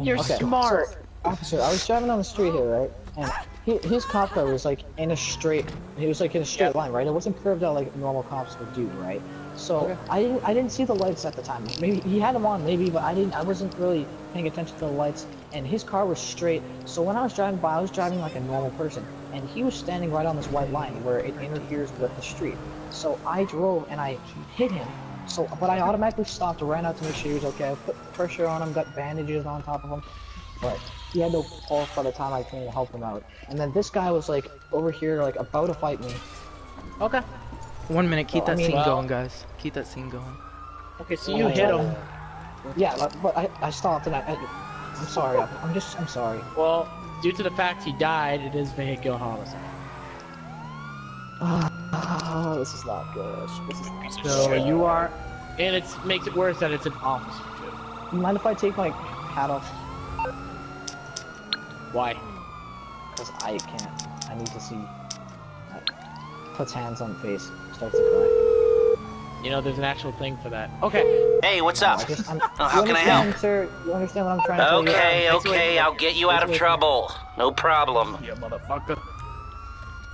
You're Okay, smart. so, officer, I was driving on the street here, right? And he, his cop car was like in a straight. He was like in a straight line, right? It wasn't curved out like normal cops would do, right? So I didn't I didn't see the lights at the time. Maybe he had them on, maybe, but I didn't. I wasn't really paying attention to the lights. And his car was straight. So when I was driving by, I was driving like a normal person, and he was standing right on this white line where it interferes with the street. So I drove and I hit him. So, but I automatically stopped, ran out to make sure he was okay. I put pressure on him, got bandages on top of him, but he had no pulse by the time I came to help him out. And then this guy was like over here, like about to fight me. Okay. One minute, keep Well, I that mean- scene Well- going, guys. Keep that scene going. Okay, so you hit him. Yeah, but, but I, I stopped and I, I I'm sorry. I'm, I'm just I'm sorry. Well, due to the fact he died, it is vehicular homicide. Ah, this is not good. This is not good. So you are, and it makes it worse that it's an officer too. Mind if I take my hat off? Why? Because I can't. I need to see. Puts hands on face, starts to cry. You know, there's an actual thing for that. Okay. Hey, what's up? just, I'm, Oh, how can I help? sir? You understand what I'm trying to tell you? Okay, okay. I'll get you out of trouble. No problem. Yeah, motherfucker.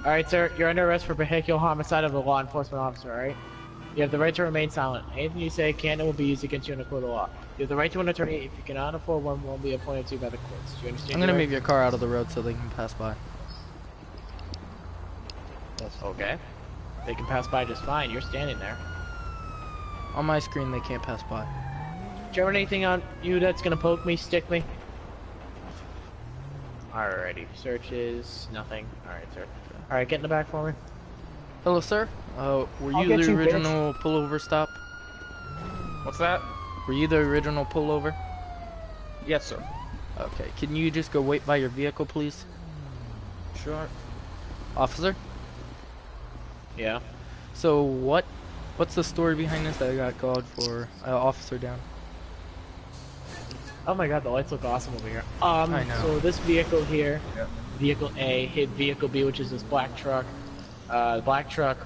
All right, sir. You're under arrest for vehicular homicide of a law enforcement officer. All right. You have the right to remain silent. Anything you say can and will be used against you in a court of law. You have the right to an attorney. If you cannot afford one, will be appointed to you by the courts. Do you understand? I'm gonna your move your car out of the road so they can pass by. rights? Okay. They can pass by just fine. You're standing there. On my screen, they can't pass by. Do you have anything on you that's gonna poke me, stick me? Alrighty. Searches. Nothing. Alright, sir. Alright, get in the back for me. Hello, sir. Uh, were you get the you, bitch. original pullover stop? What's that? Were you the original pullover? Yes, sir. Okay. Can you just go wait by your vehicle, please, Sure. officer? Yeah. So what? What's the story behind this? That I got called for uh, officer down. Oh my god, the lights look awesome over here. Um, I know. so this vehicle here, Yep. vehicle A hit vehicle B, which is this black truck. Uh, the black truck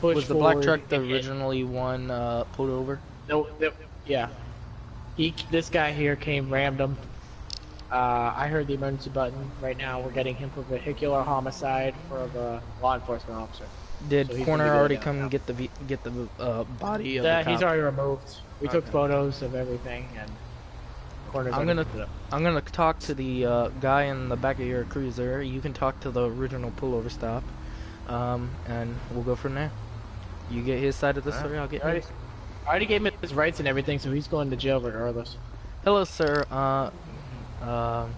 pushed Was the black truck the originally one uh, pulled over? No, no, yeah. He, this guy here came, rammed him. Uh, I heard the emergency button. Right now, we're getting him for vehicular homicide for the law enforcement officer. Did So Corner already come get the get the uh, body of That, the he's already removed. We took photos of everything, and Corner's I'm gonna-. I'm gonna talk to the uh, guy in the back of your cruiser. You can talk to the original pullover stop, um, and we'll go from there. You get his side of the Alright. story. I'll get Alright. his. I already gave him his rights and everything, so he's going to jail regardless. Hello, sir. Uh, um,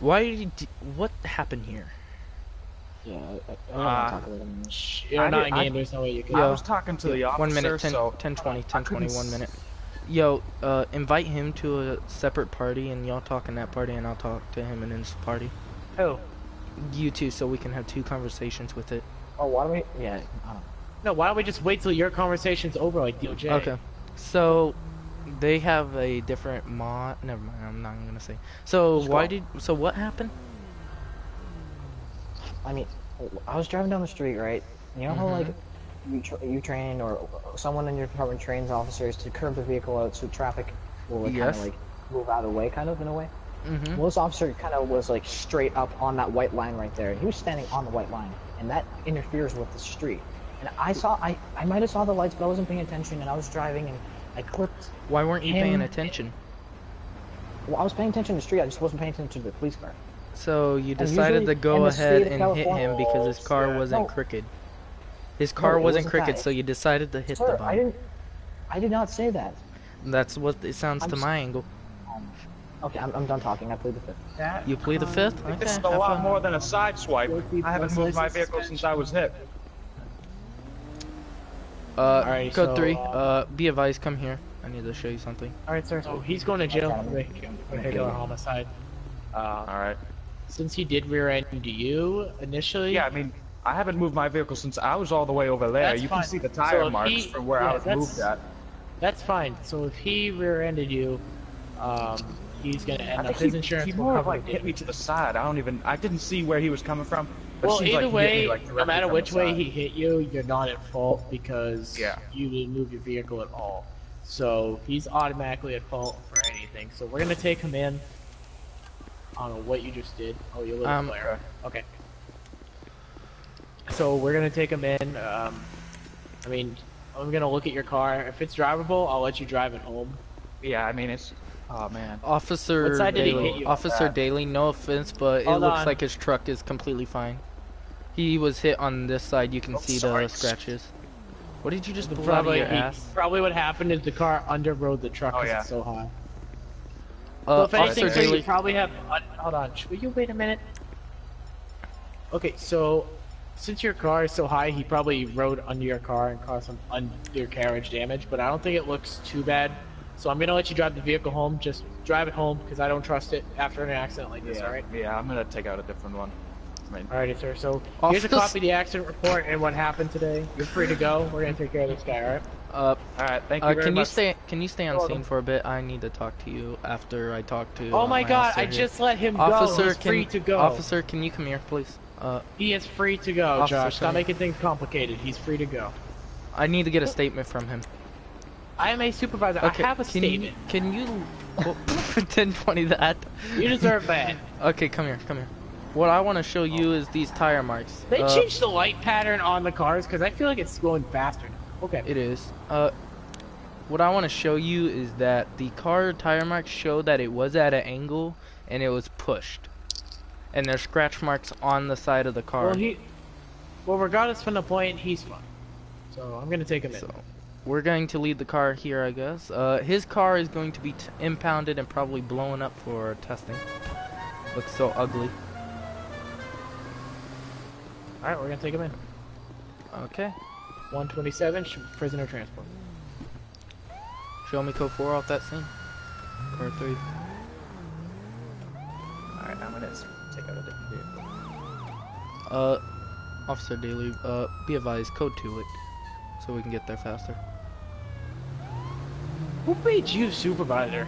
why did what happened here? Yeah, I, I, I don't Uh, want to talk about him. You're I not did- in I- game. There's no way you can. I was talking to the officer, one minute, 10, so 10 20, 10 20, one minute. Yo, uh, invite him to a separate party, and y'all talk in that party, and I'll talk to him in his party. Who? You two, so we can have two conversations with it. Oh, why don't we? Yeah, I don't know. No, why don't we just wait till your conversation's over, like DOJ? Okay. So they have a different mod. Never mind. I'm not gonna say. So Just why did? So what happened? I mean, I was driving down the street, right? You know how like Mm-hmm. you tra- you train or someone in your department trains officers to curb the vehicle out so traffic will like, kind of like move out of the way, kind of in a way. Mm-hmm. Well, this officer kind of was like straight up on that white line right there. He was standing on the white line, and that interferes with the street. And I saw, I, I might have saw the lights, but I wasn't paying attention, and I was driving, and I clipped. Why weren't you Him- paying attention? Well, I was paying attention to the street. I just wasn't paying attention to the police car. So you decided usually to go ahead state of and hit him because his car Yeah. wasn't No. crooked. His car it wasn't wasn't crooked, that. so you decided to hit the Sir, bomb. I didn't. I did not say that. That's what it sounds I'm to my angle. Okay, I'm, I'm done talking. I plead the fifth. That You plead the fifth? Okay. This is a lot fun. more than a side swipe. I haven't moved my license vehicle since I was hit. Uh, Alright, code so, three. uh, Uh, be advised. Come here. I need to show you something. All right, sir. Oh, he's going to jail Okay, for gonna- vehicular gonna vehicular kill you. homicide. Uh, All right. since he did rear-end you initially. Yeah, I mean, I haven't moved my vehicle since I was all the way over there. That's you fine. can see the tire if marks he- from where yeah, I was moved at. That's fine. So if he rear-ended you, um, he's gonna I end up his he, insurance he will more cover like hit me to the side. I don't even. I didn't see where he was coming from. But Well, either like way, like, no matter which way he hit you, you're not at fault because Yeah. you didn't move your vehicle at all. So he's automatically at fault for anything. So we're gonna take him in. I don't know what you just did. Oh, you lit a Um, flare. Okay. So we're gonna take him in. Um, I mean, I'm gonna look at your car. If it's drivable, I'll let you drive it home. Yeah, I mean it's. Oh man. Officer What side did he Daly. hit you? Officer Bad. Daly. No offense, but it looks on. like his truck is completely fine. He was hit on this side. You can Oh, see sorry. the scratches. What did you just pull out of Probably, your he- ass? probably what happened is the car underrode the truck Oh, yeah. it's so high. Uh, well, if anything, Officer sir, you Daly. probably have. Uh, hold on. Will you wait a minute? Okay, so since your car is so high, he probably rode under your car and caused some undercarriage damage. But I don't think it looks too bad. So I'm gonna let you drive the vehicle home. Just drive it home because I don't trust it after an accident like this. Yeah, All right. yeah, I'm gonna take out a different one. I mean, Alrighty, sir. So here's a copy of the accident report and what happened today. You're free to go. We're gonna take care of this guy. All right. Uh, all right, thank you uh, very can you stay? Can you stay on You're scene welcome. for a bit? I need to talk to you after I talk to. Oh uh, my God! I here. just let him go. Officer, He's can free to go. officer, can you come here, please? Uh, He is free to go, Officer, Josh. Stop come making things complicated. He's free to go. I need to get a statement from him. I am a supervisor. Okay, I have a can statement. You, can you well, pretend funny that? You deserve that. Okay, come here, come here. What I want to show you is these tire marks. They Uh, changed the light pattern on the cars because I feel like it's going faster. Okay. It is. Uh, what I want to show you is that the car tire marks show that it was at an angle and it was pushed, and there's scratch marks on the side of the car. Well, he. Well, regardless from the point, he's fine. So I'm gonna take him in. So, we're going to leave the car here, I guess. Uh, his car is going to be t- impounded and probably blown up for testing. Looks so ugly. All right, we're gonna take him in. Okay. 127 sh- prisoner transport. Show me code 4 off that scene. Car 3. All right, I'm gonna take out a different vehicle. Uh, Officer Daly, uh, be advised, code 2 it. So we can get there faster. Who made you supervisor?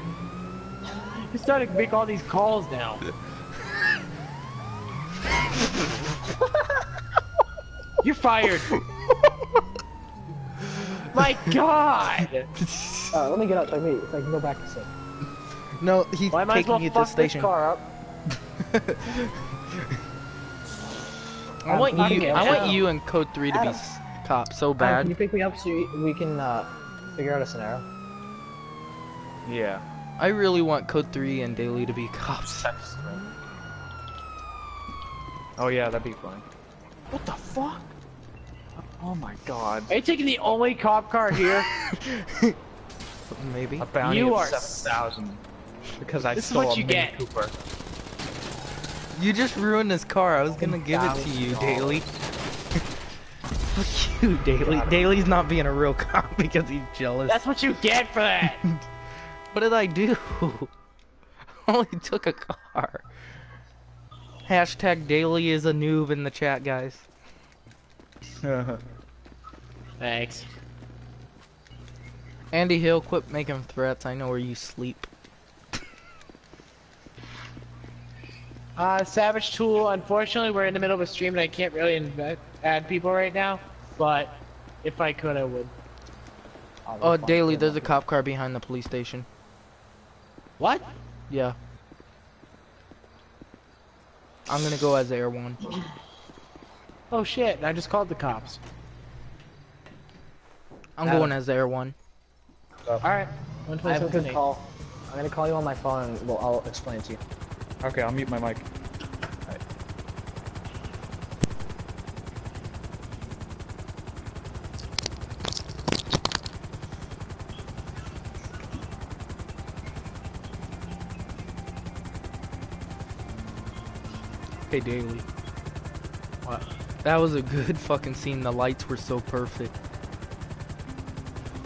You started to make all these calls now. You're fired. My God! Uh, let me get out so I can, so I can go back to sleep. No, he's Well, I might as taking well you to fuck the station. this car up. I want you, you- I want you and code 3 to be Adam. s- cops so Adam, can you pick me up so we can uh, figure out a scenario? Yeah. I really want code 3 and Daly to be cops. Oh yeah, that'd be fun. What the fuck? Oh my god. Are you taking the only cop car here? Maybe. A bounty You of are seven thousand because I This is stole what a you Mini get. Cooper. You just ruined his car. I was gonna give it to you, Daly. Fuck you, Daly. Daly's not being a real cop because he's jealous. That's what you get for that. What did I do? I only took a car. Hashtag Daly is a noob in the chat, guys. Thanks. Andy Hill, quit making threats. I know where you sleep. Uh, Savage Tool, unfortunately, we're in the middle of a stream and I can't really add people right now, but if I could, I would. Oh, Daly, to there's a cop car behind the police station. What? Yeah. I'm gonna go as Air One. Oh shit, I just called the cops. I'm Adam. going as Air One. Alright, I have a 127 good call. I'm gonna call you on my phone and well, I'll explain it to you. okay, I'll mute my mic. Hey, Daly. What? That was a good fucking scene. The lights were so perfect.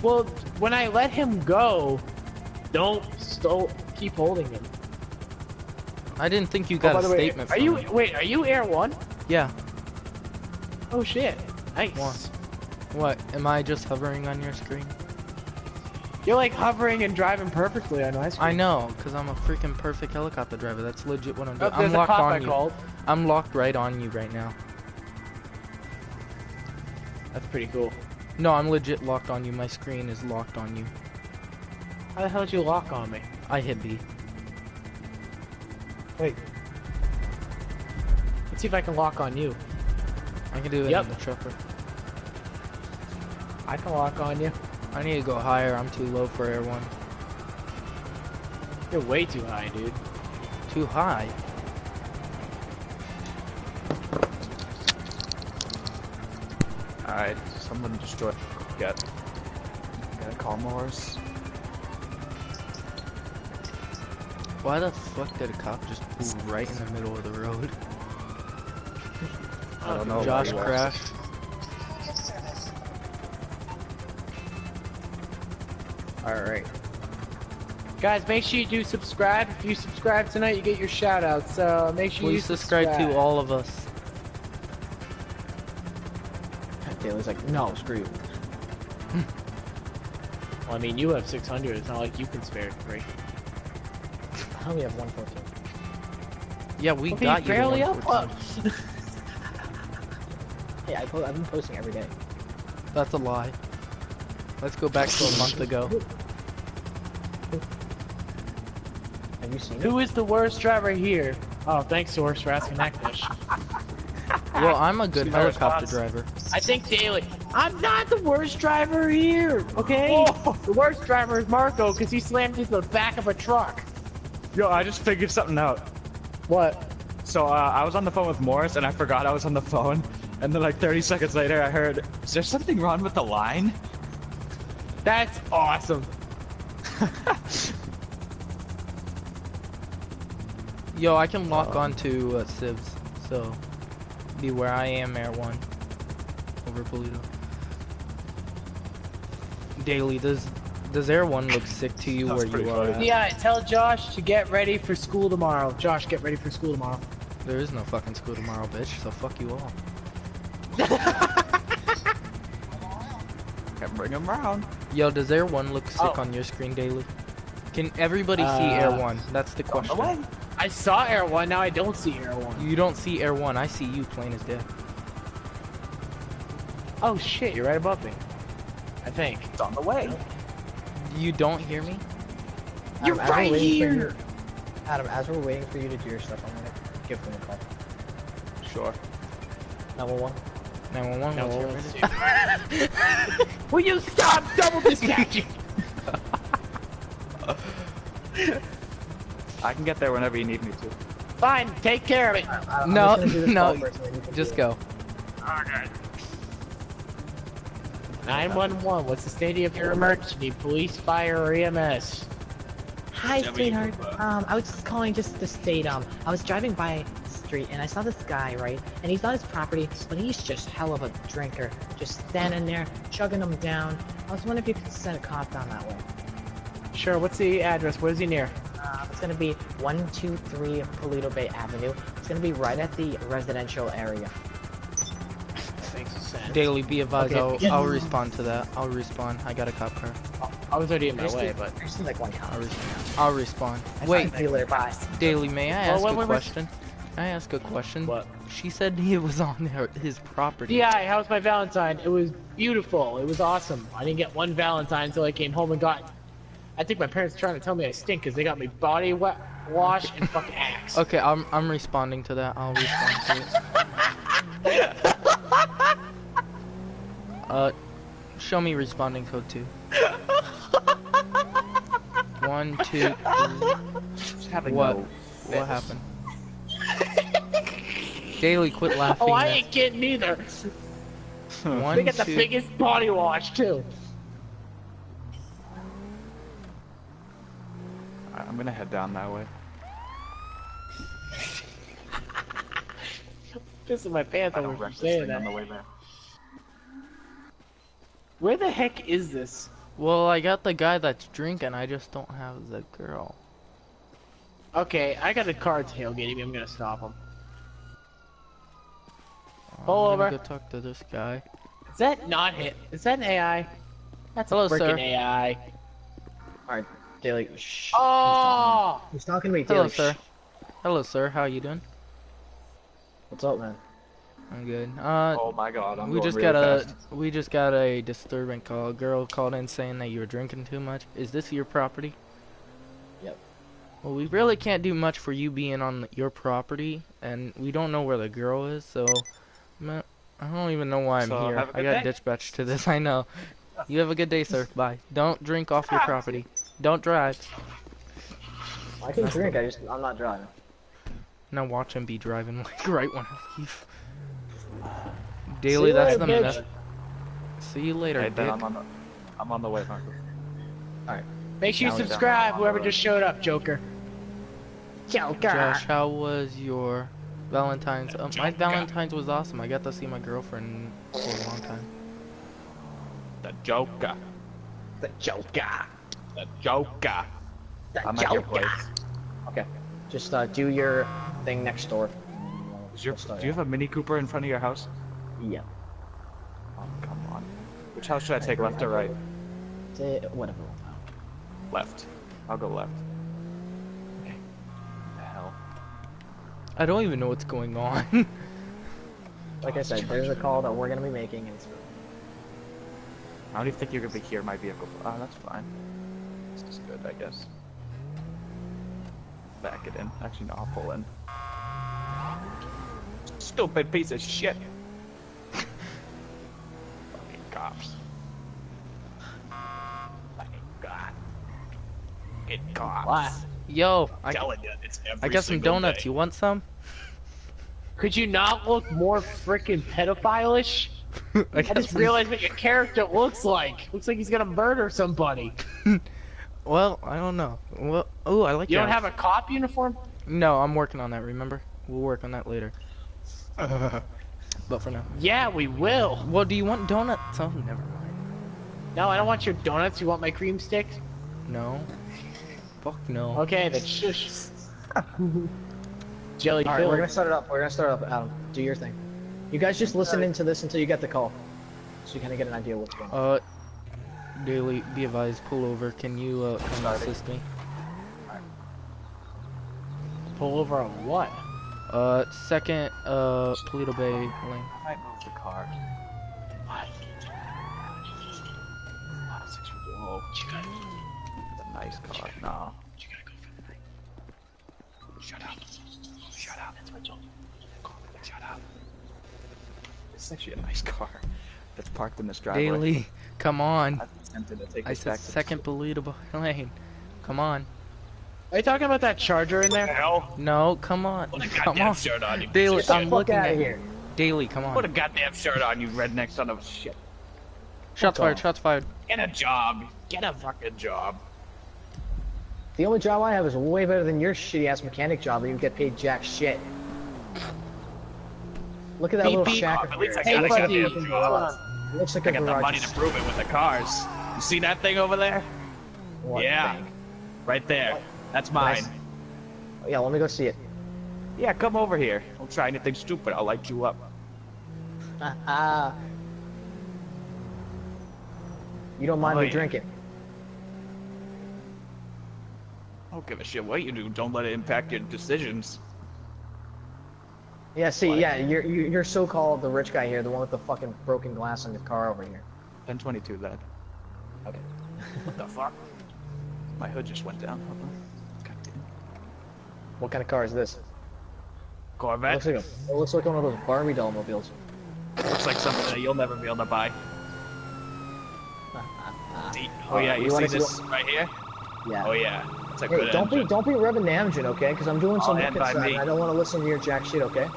Well, when I let him go, don't still keep holding him. I didn't think you Oh, got by a way, statement are you him. wait? Are you Air One? Yeah. Oh shit! Nice. What? What? Am I just hovering on your screen? You're like hovering and driving perfectly on my screen. I know, cause I'm a freaking perfect helicopter driver. That's legit what I'm Oh, doing. there's I'm locked cop I on you. called. I'm locked right on you right now. That's pretty cool. No, I'm legit locked on you. My screen is locked on you. How the hell did you lock on me? I hit B. Wait. Let's see if I can lock on you. I can do it Yep. in the chopper. I can lock on you. I need to go higher. I'm too low for air one. You're way too high, dude. Too high. Alright, someone destroyed. Get. Gotta call Morse. Why the fuck did a cop just pull right in the middle of the road? I don't know. Josh crashed. Alright. Guys, make sure you do subscribe. If you subscribe tonight, you get your shout out. So make sure you Please subscribe to all of us. Daly's like, no, screw you. Well, I mean, you have 600. It's not like you can spare three. I only have 114. Yeah, we Okay, got you you. barely up. 114. Hey, I po I've been posting every day. That's a lie. Let's go back to a month ago. Have you seen it? Who is the worst driver here? Oh, thanks, Source, for asking that question. Well, I'm a good See helicopter response? driver. I think Daly. I'm not the worst driver here, okay? The worst driver is Marco because he slammed into the back of a truck. Yo, I just figured something out. What? So uh, I was on the phone with Morris and I forgot I was on the phone. And then like 30 seconds later I heard, is there something wrong with the line? That's awesome. Yo, I can lock onto uh, Civs, so be where I am, Air One, over Paleto. Daly, does does Air One look sick to you where you are? funny. At? Yeah, tell Josh to get ready for school tomorrow. Josh, get ready for school tomorrow. There is no fucking school tomorrow, bitch. So fuck you all. Can't bring him around. Yo, does Air One look sick Oh. on your screen, Daly? Can everybody see Air Uh, One? That's the question. I saw Air One, now I don't see Air One. You don't see Air One. I see you plain as day. Oh shit, you're right above me. I think. It's on the way. You don't hear me? You're Adam, as we're right here. you- Adam, as we're waiting for you to do your stuff, I'm gonna give them a call. Sure. 911. 911, No, what's your let's. Will you stop double dispatching? I can get there whenever you need me to. Fine, take care of it. I- I'm No, just gonna do this no, call first, and then you can Just do it. go. 911, what's the state of your emergency? Police, fire, or EMS? Hi, sweetheart. Um, I was just calling just to state, um, I was driving by the street and I saw this guy, right? And he's on his property, but he's just hell of a drinker. Just standing there, chugging them down. I was wondering if you could send a cop down that way. Sure, what's the address? Where is he near? Uh, it's gonna be 123 Paleto Bay Avenue. It's gonna be right at the residential area. Thanks, Sam. Daly, be advised, Okay, I'll, yeah. I'll respond to that. I'll respond. I got a cop car. I was already in my way, but there's just like one cop. I'll, res- I'll respond. I Wait, see you later. Bye. Daly, may I Well, ask wait, a wait, wait. Question? Can I ask a question? What? She said he was on her, his property. Yeah, how was my Valentine? It was beautiful. It was awesome. I didn't get one Valentine until I came home and got. I think my parents are trying to tell me I stink because they got me body wa- wash and fucking axe. Okay, I'm I'm responding to that. I'll respond to it. uh, show me responding code two. One, two, three. Just What? no What happened? Daly, quit oh, laughing. Oh, I ain't kidding either. One, They got the two- biggest body wash too. Alright, I'm gonna head down that way. this is my pants I over don't wreck this saying thing on the way there. Where the heck is this? Well, I got the guy that's drinking. I just don't have the girl. Okay, I got a car tailgating me. I'm gonna stop him. Pull I'm gonna over. Go talk to this guy. Is that not hit? Is that an AI? That's Hello, a freaking sir. AI. Alright, Daly. Shh. Oh! He's talking to me, Hello, Daly. sir. shh. Hello, sir. How you doing? What's up, man? I'm good. Uh, Oh my god, I'm we going just really got a we just got a disturbing call. A girl called in saying that you were drinking too much. Is this your property? Yep. Well, we really can't do much for you being on your property, and we don't know where the girl is. So, man, I don't even know why I'm So, here. have a I good got day. dispatched to this. I know. You have a good day, sir. Bye. Don't drink off your ah. property. Don't drive. I can drink, I just, I'm not driving. Now watch him be driving like right when I leave. Daly, you that's later, the bitch. mess. See you later, Hey, Ben. I'm on the, I'm on the way, Marco. All right. Make sure you Now he's subscribe, whoever just showed up, Joker. Joker. Josh, how was your Valentine's? Uh, my Valentine's was awesome. I got to see my girlfriend for a long time. The Joker. The Joker. The Joker. The I'm at your place. Okay. Just, uh, do your thing next door. Is your, do you have a Mini Cooper in front of your house? Yeah. Oh, come on. Which house should I take, left or right? Say, whatever. Left. I'll go left. Okay. The hell. I don't even know what's going on. Like I said, there's a call that we're gonna be making, and it's How do you think you're gonna be here in my vehicle? Oh, that's fine. This is good, I guess. Back it in. Actually, no, I'll pull in. Stupid piece of shit. Fucking cops. Fucking God. Fucking cops. What? Yo, I, telling you, it's every I got some donuts. day. You want some? Could you not look more freaking pedophile-ish? I, I just some- realized what your character looks like. Looks like he's gonna murder somebody. Well, I don't know. Well, oh, I like You don't that. have a cop uniform? No, I'm working on that. Remember? We'll work on that later. but for now. Yeah, we will. Well, do you want donuts? Oh, never mind. No, I don't want your donuts. You want my cream sticks? No. Fuck no. Okay, then shush. Jelly Alright, we're gonna start it up. We're gonna start it up. Adam, do your thing. You guys just listen into this until you get the call. So you kind of get an idea what's going on. Uh, Daly, be advised, pull over. Can you uh, come assist me? Pull over on what? Uh, second, uh, Paleto Bay lane. I might move the car. What? Whoa. It's a nice car. No. You gotta go for the night. Shut up. Shut up. That's what you Shut up. This is actually a nice car. That's parked in this driveway. Daly, come on. I'm tempted to take I said back to the second Paleto Bay lane. Come on. Are you talking about that charger in there? hell? No, come on. Put a Come on. shirt on, you Daly, I'm looking at here. Daly, come on. Put a goddamn shirt on, you redneck son of a shit. Shots fired, shots fired. Get a job. Get a fucking job. The only job I have is way better than your shitty ass mechanic job, and you get paid jack shit. Look at that Beep, little beep. shack. At least I Hey, got fuck you. It looks like I a got the money to prove it with the cars. You see that thing over there? What yeah. thing? Right there. That's mine. Nice. Yeah, let me go see it. Yeah, come over here. Don't try anything stupid. I'll light you up. Ah. you don't mind Oh, me yeah. drinking? I don't give a shit what you do. Don't let it impact your decisions. Yeah, see, What? yeah, you're you- you're so-called the rich guy here, the one with the fucking broken glass on your car over here. 1022 then. Okay. What the fuck? My hood just went down. Uh-huh. Hold on. What kind of car is this? It Corvette. looks like a, it looks like one of those Barbie doll mobiles. Looks like something that you'll never be able to buy. Oh yeah, you you see this right here? Yeah. Oh yeah, it's a Hey, good don't be don't be revving the engine, okay? Because I'm doing oh, some All work inside. and I don't want to listen to your jack shit, okay?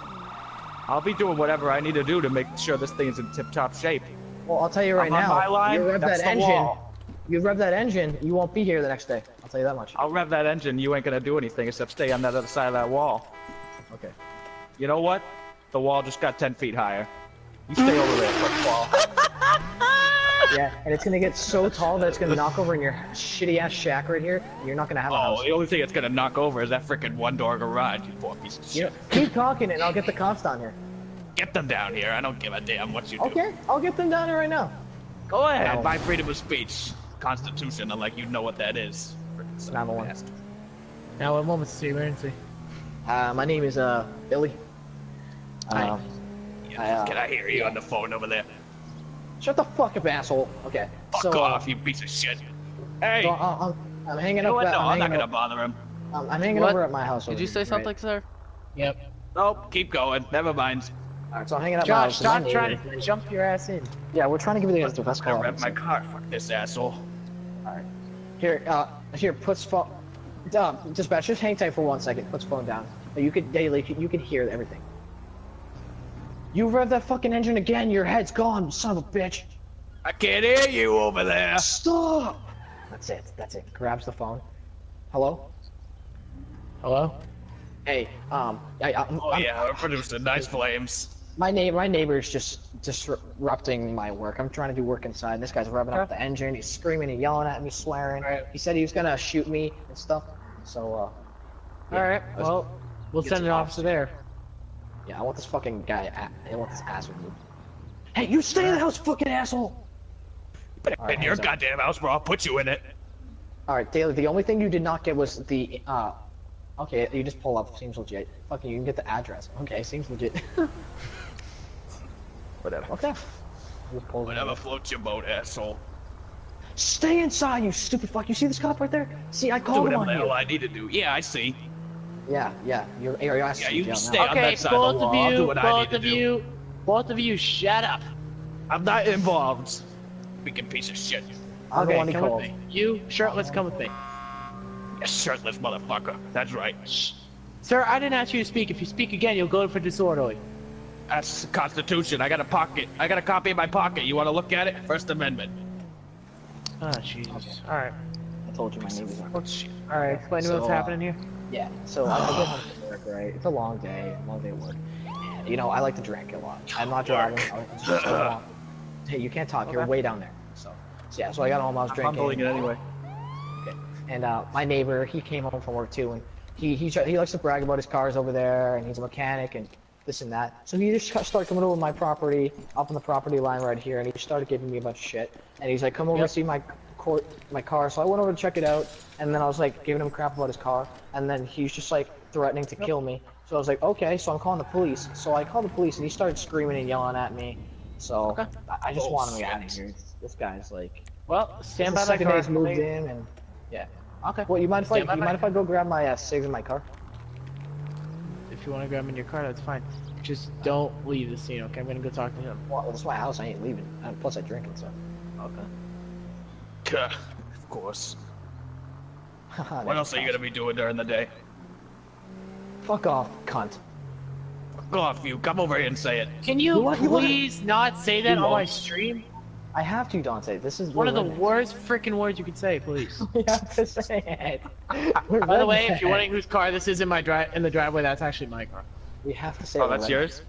I'll be doing whatever I need to do to make sure this thing's in tip-top shape. Well, I'll tell you right I'm now. my line, you rev that engine. wall. You rev that engine, you won't be here the next day. I'll tell you that much. I'll rev that engine. You ain't gonna do anything except stay on that other side of that wall. Okay. You know what? The wall just got 10 feet higher. You stay over there, football. Yeah, and it's gonna get so tall that it's gonna knock over in your shitty ass shack right here. and You're not gonna have a Oh, house. the only thing it's gonna knock over is that freaking one door garage, you poor piece of You shit. know, keep talking and I'll get the cops down here. Get them down here. I don't give a damn what you do. Okay, I'll get them down here right now. Go ahead. No. My freedom of speech. Constitution, I'm like you know what that is. Frickin' son of a 911. bastard. Now, what moments the emergency? Uh, my name is uh Billy. Hi. Um, Yeah, I, uh, Can I hear you on the phone over there? Shut the fuck up, asshole. Okay. Fuck so, uh, off, you piece of shit. Hey, so, uh, I'm, I'm hanging you know up. what? No, I'm I'm not gonna up- bother him. um, I'm hanging What? over at my house. Did over you here, say right? something, sir? Yep. Nope, keep going. Never mind. All right, so I'm hanging up. my Josh, house. and my stop trying neighbor- to jump your ass in. Yeah, we're trying to give you guys the best I'm gonna call. rev my car. Fuck this asshole. Alright. Here, uh, here, puts phone. Uh, dispatch, just hang tight for one second. Puts phone down. Uh, You could, daily, you could hear everything. You rev that fucking engine again, your head's gone, son of a bitch. I can't hear you over there. Stop. That's it. That's it. Grabs the phone. Hello. Hello? Hey, um, I, I, I'm, Oh yeah, we're producing nice flames. my neighbor, my neighbor's just disrupting my work. I'm trying to do work inside. This guy's revving up the engine. He's screaming and yelling at me, swearing. Right. He said he was gonna shoot me and stuff. So, uh, yeah, Alright, was- well, we'll send an officer there. Yeah, I want this fucking guy. I want this ass removed. Hey, you stay in the house, fucking asshole! Alright, in your up. goddamn house, bro. I'll put you in it. All right, Daly. The only thing you did not get was the uh. Okay, you just pull up. Seems legit. Fucking, you can get the address. Okay, seems legit. Whatever. okay. Just pull it Whatever in. floats your boat, asshole. Stay inside, you stupid fuck. You see this cop right there? See, I Do called him whatever on the you. hell I need to do. Yeah, I see. Yeah, yeah. You're, you're ass Yeah, you jail stay now. on Okay, that side of both the wall. of I'll do you, what I need both to of do. you, both of you, shut up. I'm not involved. Freaking piece of shit. I'm the okay, one he come called. with me. You, shirtless, come with me. You shirtless motherfucker. That's right. Sir, I didn't ask you to speak. If you speak again, you'll go for disorderly. That's the Constitution. I got a pocket. I got a copy in my pocket. You want to look at it? First Amendment. Oh, Jesus. Alright. I told you my name was. Oh. Alright, explain to me So, what's uh, happening here. Yeah. So I, I get home from work, right? It's a long day, long day of work. And, you know, I like to drink a lot. I'm not driving. I like to just go. Hey, you can't talk. You're way down there. So, so yeah. So I got home. I was I'm drinking. fumbling it anyway. Okay. And uh, my neighbor, he came home from work too, and he he he likes to brag about his cars over there, and he's a mechanic and this and that. So he just started coming over my property, up on the property line right here, and he started giving me a bunch of shit. And he's like, "Come over Yep. and see my court, my car." So I went over to check it out, and then I was like giving him crap about his car, and then he's just like threatening to kill me. So I was like, "Okay," so I'm calling the police. So I called the police, and he started screaming and yelling at me. So Okay. I, I just want him to get out of here. This guy's like, Well, stand the by my second car. day's moved Wait. in, and yeah. Okay. Well, you mind if I Stand by you my- mind if I go grab my uh, cigs in my car? If you want to grab him in your car, that's fine. Just don't leave the scene, okay? I'm gonna go talk to him. Well, it's my house. I ain't leaving. And plus, I drink it, so. Okay. Kuh. Of course. What else are you gonna be doing during the day? Fuck off, cunt. Fuck off, you. Come over here and say it. Can you What? You wanna- please not say that You on my won't. stream? I have to, Dante. This is One of the we're worst freaking words you could say, please. We have to say it. By the way, if you're wondering whose car this is in my drive in the driveway, that's actually my car. we have to say. Oh, we're that's rednecks. yours?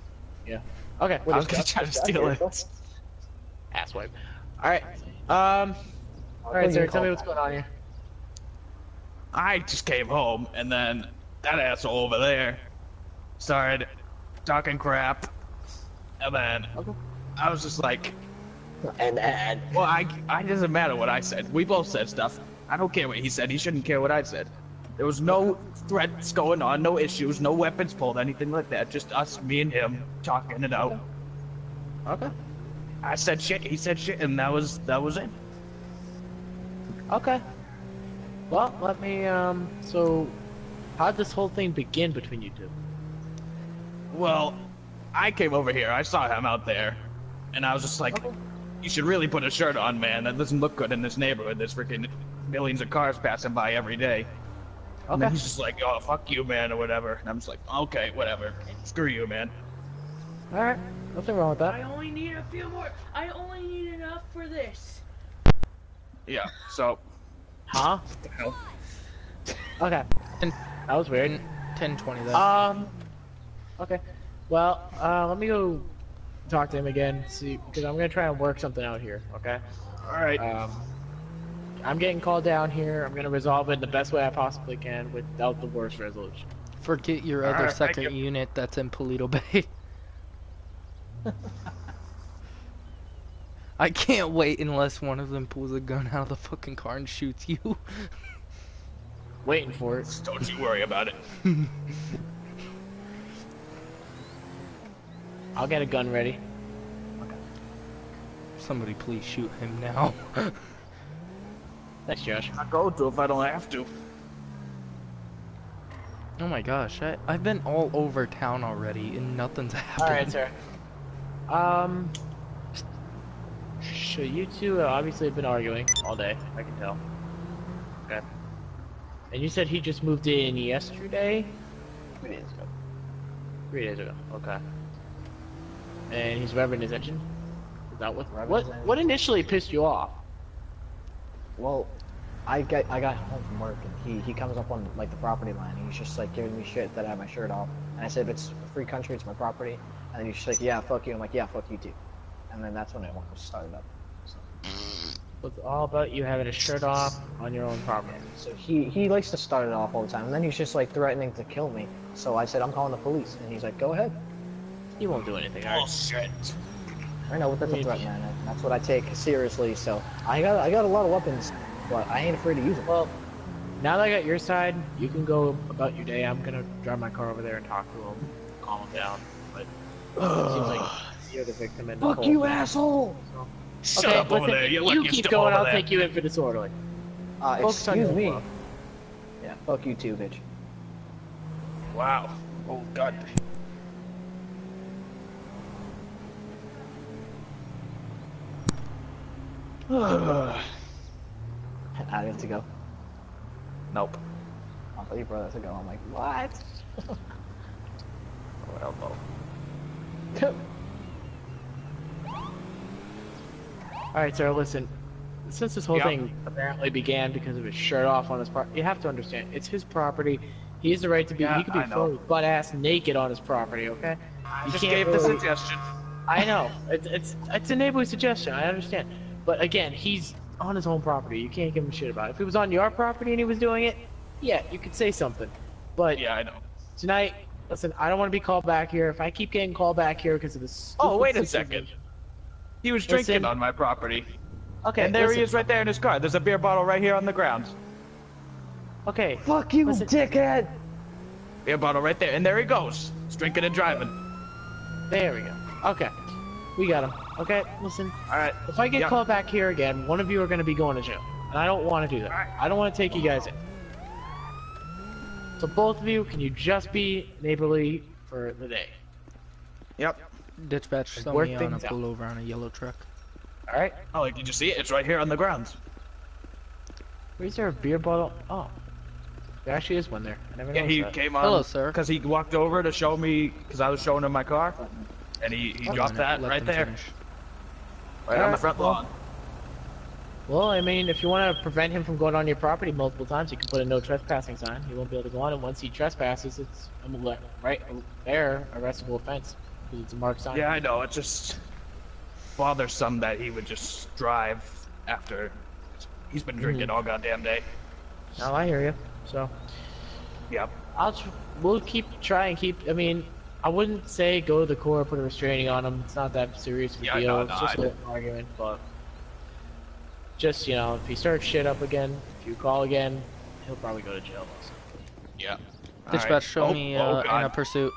Yeah. Okay. What I is was gonna that? try to That's steal yours, it. Asswipe. Alright. Um Alright, sir, tell me what's going on here. I just came home, and then that asshole over there started talking crap. And then I was just like, And and well, I, I doesn't matter what I said. We both said stuff. I don't care what he said. He shouldn't care what I said. There was no threats going on, no issues, no weapons pulled, anything like that. Just us, me and him, talking it out. Okay. I said shit, he said shit, and that was that was it. Okay. Well, let me um so how'd this whole thing begin between you two? Well, I came over here. I saw him out there, and I was just like, "You should really put a shirt on, man. That doesn't look good in this neighborhood. There's freaking millions of cars passing by every day." Okay. And then he's just like, "Oh, fuck you, man," or whatever. And I'm just like, "Okay, whatever. Screw you, man." Alright. Nothing wrong with that. I only need a few more. I only need enough for this. Yeah. So, Huh? the hell? Okay. And- That was weird. 10 20 though. Um okay. Well, uh, let me go talk to him again, see, because I'm gonna try and work something out here. Okay. All right. Um, I'm getting called down here. I'm gonna resolve it the best way I possibly can without the worst resolution. Forget your other Alright, thank second you. unit that's in Paleto Bay. I can't wait unless one of them pulls a gun out of the fucking car and shoots you. Waiting for it. Don't you worry about it. I'll get a gun ready. Somebody please shoot him now. Thanks, Josh. I'll go to if I don't have to. oh my gosh, I, I've been all over town already and nothing's happened. All right, sir. Um, so you two obviously have been arguing all day. I can tell. Okay. And you said he just moved in yesterday. Three days ago. Three days ago. Okay. And he's revving his engine. Is that what? Revving What? What initially pissed you off? Well, I got I got home from work and he he comes up on like the property line. And he's just like giving me shit that I have my shirt off. And I said, if it's a free country, it's my property. And then he's just like, yeah, fuck you. I'm like, yeah, fuck you too. And then that's when it started up. So, It's all about you having a shirt off on your own property. so he he likes to start it off all the time. And then he's just like threatening to kill me. So I said, I'm calling the police. And he's like, go ahead. He won't do anything. Oh, Alright. Bullshit. I know, but that's a threat, man. and That's what I take seriously. So I got I got a lot of weapons, but I ain't afraid to use them. Well, now that I got your side, you can go about your day. I'm gonna drive my car over there and talk to him, calm him down. But it seems like you're the victim in the Fuck whole you, thing. asshole! Shut okay, up over there. You, you keep going. I'll there. take you in for disorderly. Uh, Focus excuse me. work. Yeah, fuck you too, bitch. Wow. Oh God. I have to go. nope. I thought your brother had to go. I'm like, what? Oh, elbow. All right, sir. Listen. Since this whole Yeah. thing apparently began because of his shirt off on his part, you have to understand it's his property. He has the right to be. Yeah, he could be fully butt ass naked on his property. Okay. I You just gave the suggestion. I know. It's it's it's a neighborly suggestion. I understand. But again, he's on his own property. You can't give him shit about it. If he was on your property and he was doing it, yeah, you could say something. But Yeah, I know. tonight, listen, I don't want to be called back here. If I keep getting called back here because of this. Oh, wait a situation- second. He was drinking Listen. on my property. Okay, and there listen, he is right there in his car. There's a beer bottle right here on the ground. Okay, Fuck you, Listen. dickhead! Beer bottle right there. And there he goes. He's drinking and driving. there we go. Okay, we got him. Okay, listen. All right. If I get Yeah. called back here again, one of you are going to be going to jail, and I don't want to do that. Alright. I don't want to take you guys in. So both of you, can you just be neighborly for the day? Yep. Dispatch, send work me on a things out. pullover on a yellow truck. All right. Oh, like, did you see it? It's right here on the ground. Where's there a beer bottle? Oh, there actually is one there. I never Yeah, he that. came on. Hello, sir. Because he walked over to show me, because I was showing him my car. And he, he dropped that right there. finish. Right on the front well- lawn. Well, I mean, if you want to prevent him from going on your property multiple times, you can put a no trespassing sign. He won't be able to go on it. Once he trespasses, it's a right there arrestable offense because it's a marked sign. Yeah, I know. It's just bothersome that he would just drive after he's been drinking all goddamn day. No, I hear you. So Yep. I'll tr- we'll keep try and keep. I mean, I wouldn't say go to the court, put a restraining on him. It's not that serious of a Yeah, deal. no, it's just I- an argument, but just you know, if he starts shit up again, if you call again, he'll probably go to jail. Also. Yeah. Dispatch, show oh, me oh, uh, in a pursuit.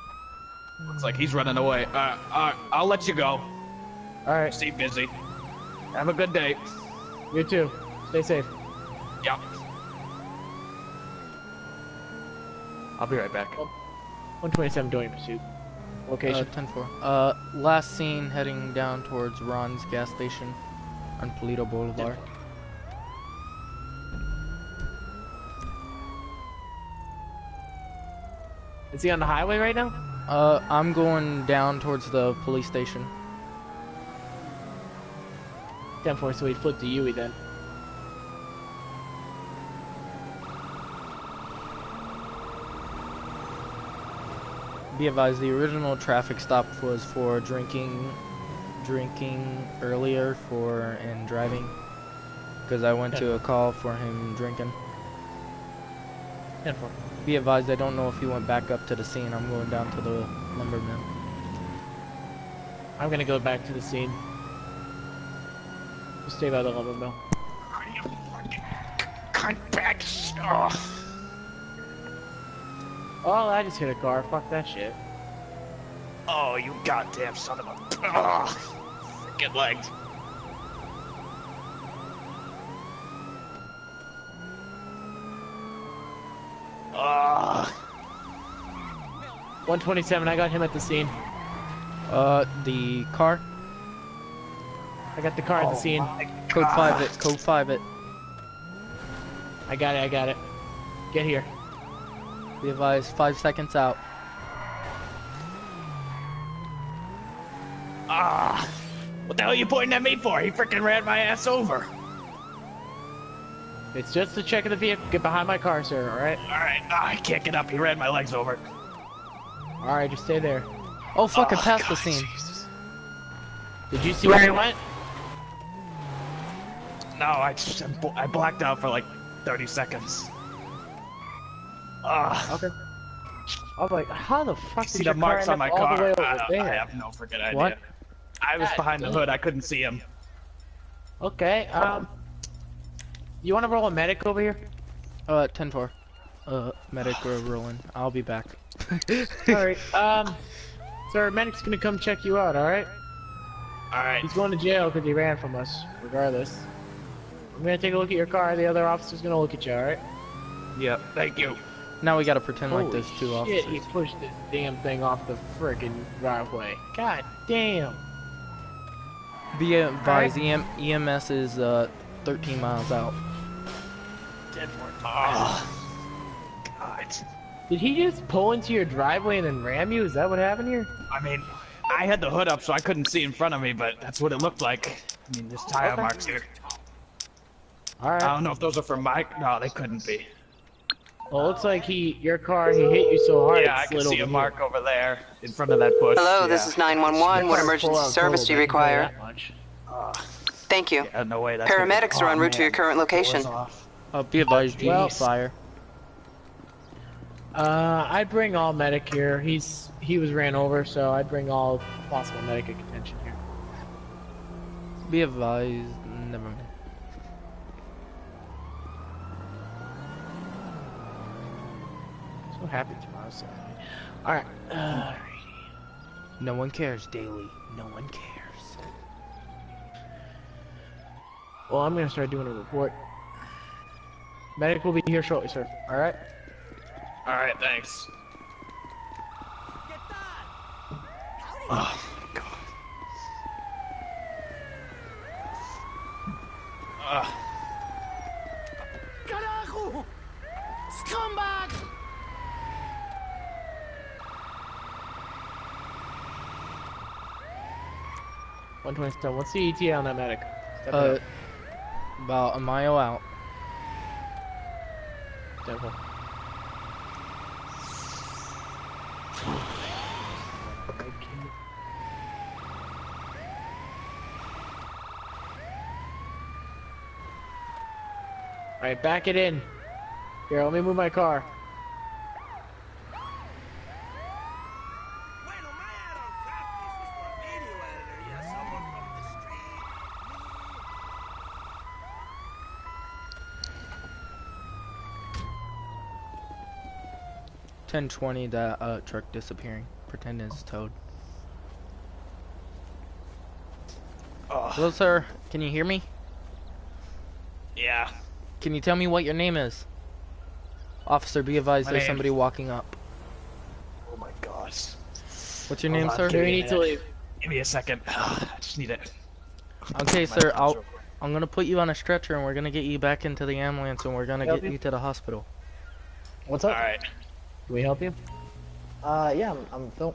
Looks like he's running away. Uh, uh, I'll let you go. All right, Stay busy. Have a good day. you too. Stay safe. Yep. I'll be right back. 127 doing pursuit. Uh, Location. 10-4. Uh, last seen heading down towards Ron's gas station on Paleto Boulevard. Is he on the highway right now? Uh, I'm going down towards the police station. 10-4, so we flip to DUI then. Be advised, the original traffic stop was for drinking, drinking earlier for and driving. Because I went to a call for him drinking. 10 4. Be advised, I don't know if he went back up to the scene. I'm going down to the lumber mill. I'm gonna go back to the scene. Just stay by the lumber mill. Oh, I just hit a car. Fuck that shit. Oh, you goddamn son of a. Ugh. Freaking legs. Ugh. 127. I got him at the scene. Uh, the car? I got the car at the scene. Code 5 it, code 5 it. I got it. I got it. Get here. Be advised, 5 seconds out. Ah. What the hell are you pointing at me for? He freaking ran my ass over. It's just a check of the vehicle. Get behind my car, sir. All right. All right. Ah, I can't get up. He ran my legs over. All right. Just stay there. Oh, fucking Oh, past the God, scene. Jesus. Did you see where he went? No, I just I blacked out for like 30 seconds. Ah. Okay. I was like, how the fuck See did the marks on my end the car? I. I have no freaking idea. What? I was God behind the hood. I couldn't see him. Okay. Um. You want to roll a medic over here? Uh, 10 4. Uh, medic or rolling. I'll be back. Sorry. um. Sir, medic's gonna come check you out. All right. All right. He's going to jail because he ran from us. Regardless. I'm gonna take a look at your car. The other officer's gonna look at you. All right. Yep. Thank you. now we gotta pretend like Holy there's two shit, officers. he pushed this damn thing off the frickin' driveway. God damn. Be advised, EM, EMS is uh 13 miles out. Oh. God. Did he just pull into your driveway and then ram you? Is that what happened here? I mean, I had the hood up so I couldn't see in front of me, but that's what it looked like. I mean, there's tire Okay. marks here. All right. I don't know if those are from my. No, they couldn't be. Well, it looks like he, your car, he hit you so hard Yeah, I can see over a here. mark over there in front of that bush. Hello, yeah. this is 911. What Your car's full emergency out service do you but I can tell you require? that much. Thank you. Yeah, no way. That's gonna be- Paramedics are en route to your current location. Doors off. Uh, be advised, you Well- fire. Uh, I'd bring all medic here. He's he was ran over, so I'd bring all possible medic attention here. Be advised, never mind. So happy tomorrow's Saturday. All right. Uh, No one cares, Daly. No one cares. well, I'm gonna start doing a report. Medic will be here shortly, sir. All right. All right, thanks. Oh my god. Ugh. One twenty-seven. What's the ETA on that medic? Step Uh, about a mile out. Step up. All right, back it in. Here, let me move my car. Ten twenty. That uh truck disappearing. Pretend it's towed. Ugh. Hello, sir. Can you hear me? Yeah. Can you tell me what your name is? Officer, be advised, My there's name- somebody walking up. Oh my gosh. What's your Hold name, on, sir? give We me a need to leave. Give me a second. I just need it. Okay, sir. I'll. control. I'm gonna put you on a stretcher, and we're gonna get you back into the ambulance, and we're gonna Help get you? you to the hospital. What's up? Alright. Can we help you? Uh, yeah, I'm, I'm film.